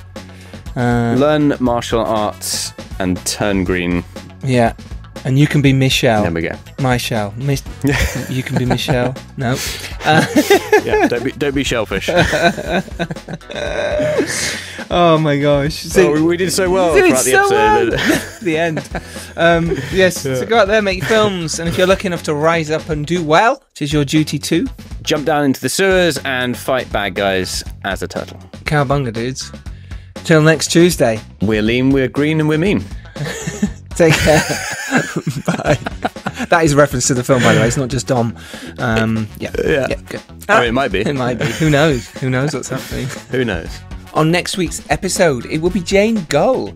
S1: Uh,
S2: Learn martial arts and turn green.
S1: yeah. And you can be Michelle.
S2: There we go.
S1: Michelle. Mich- you can be Michelle. No.
S2: Yeah, don't be don't be shellfish.
S1: Oh my gosh. So,
S2: Oh, we, we did so well
S1: did
S2: throughout the
S1: so
S2: episode.
S1: the end. Um, yes, so go out there, make films, and if you're lucky enough to rise up and do well, which is your duty too,
S2: Jump down into the sewers and fight bad guys as a turtle.
S1: cowbunga dudes. Till next Tuesday.
S2: We're lean, we're green, and we're mean.
S1: Take care. Bye. That is a reference to the film, by the way. It's not just Dom. Um, yeah.
S2: Yeah.
S1: Yeah. Good.
S2: I mean, it might be.
S1: It might be. Who knows? Who knows what's happening?
S2: Who knows?
S1: On next week's episode, it will be Jane Gull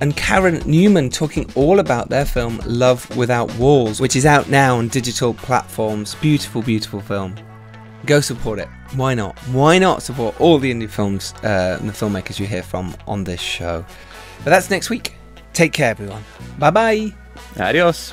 S1: and Karen Newman talking all about their film Love Without Walls, which is out now on digital platforms. Beautiful, beautiful film. Go support it. Why not? Why not support all the indie films uh, and the filmmakers you hear from on this show? But that's next week. Take care, everyone. Bye bye.
S2: Adios.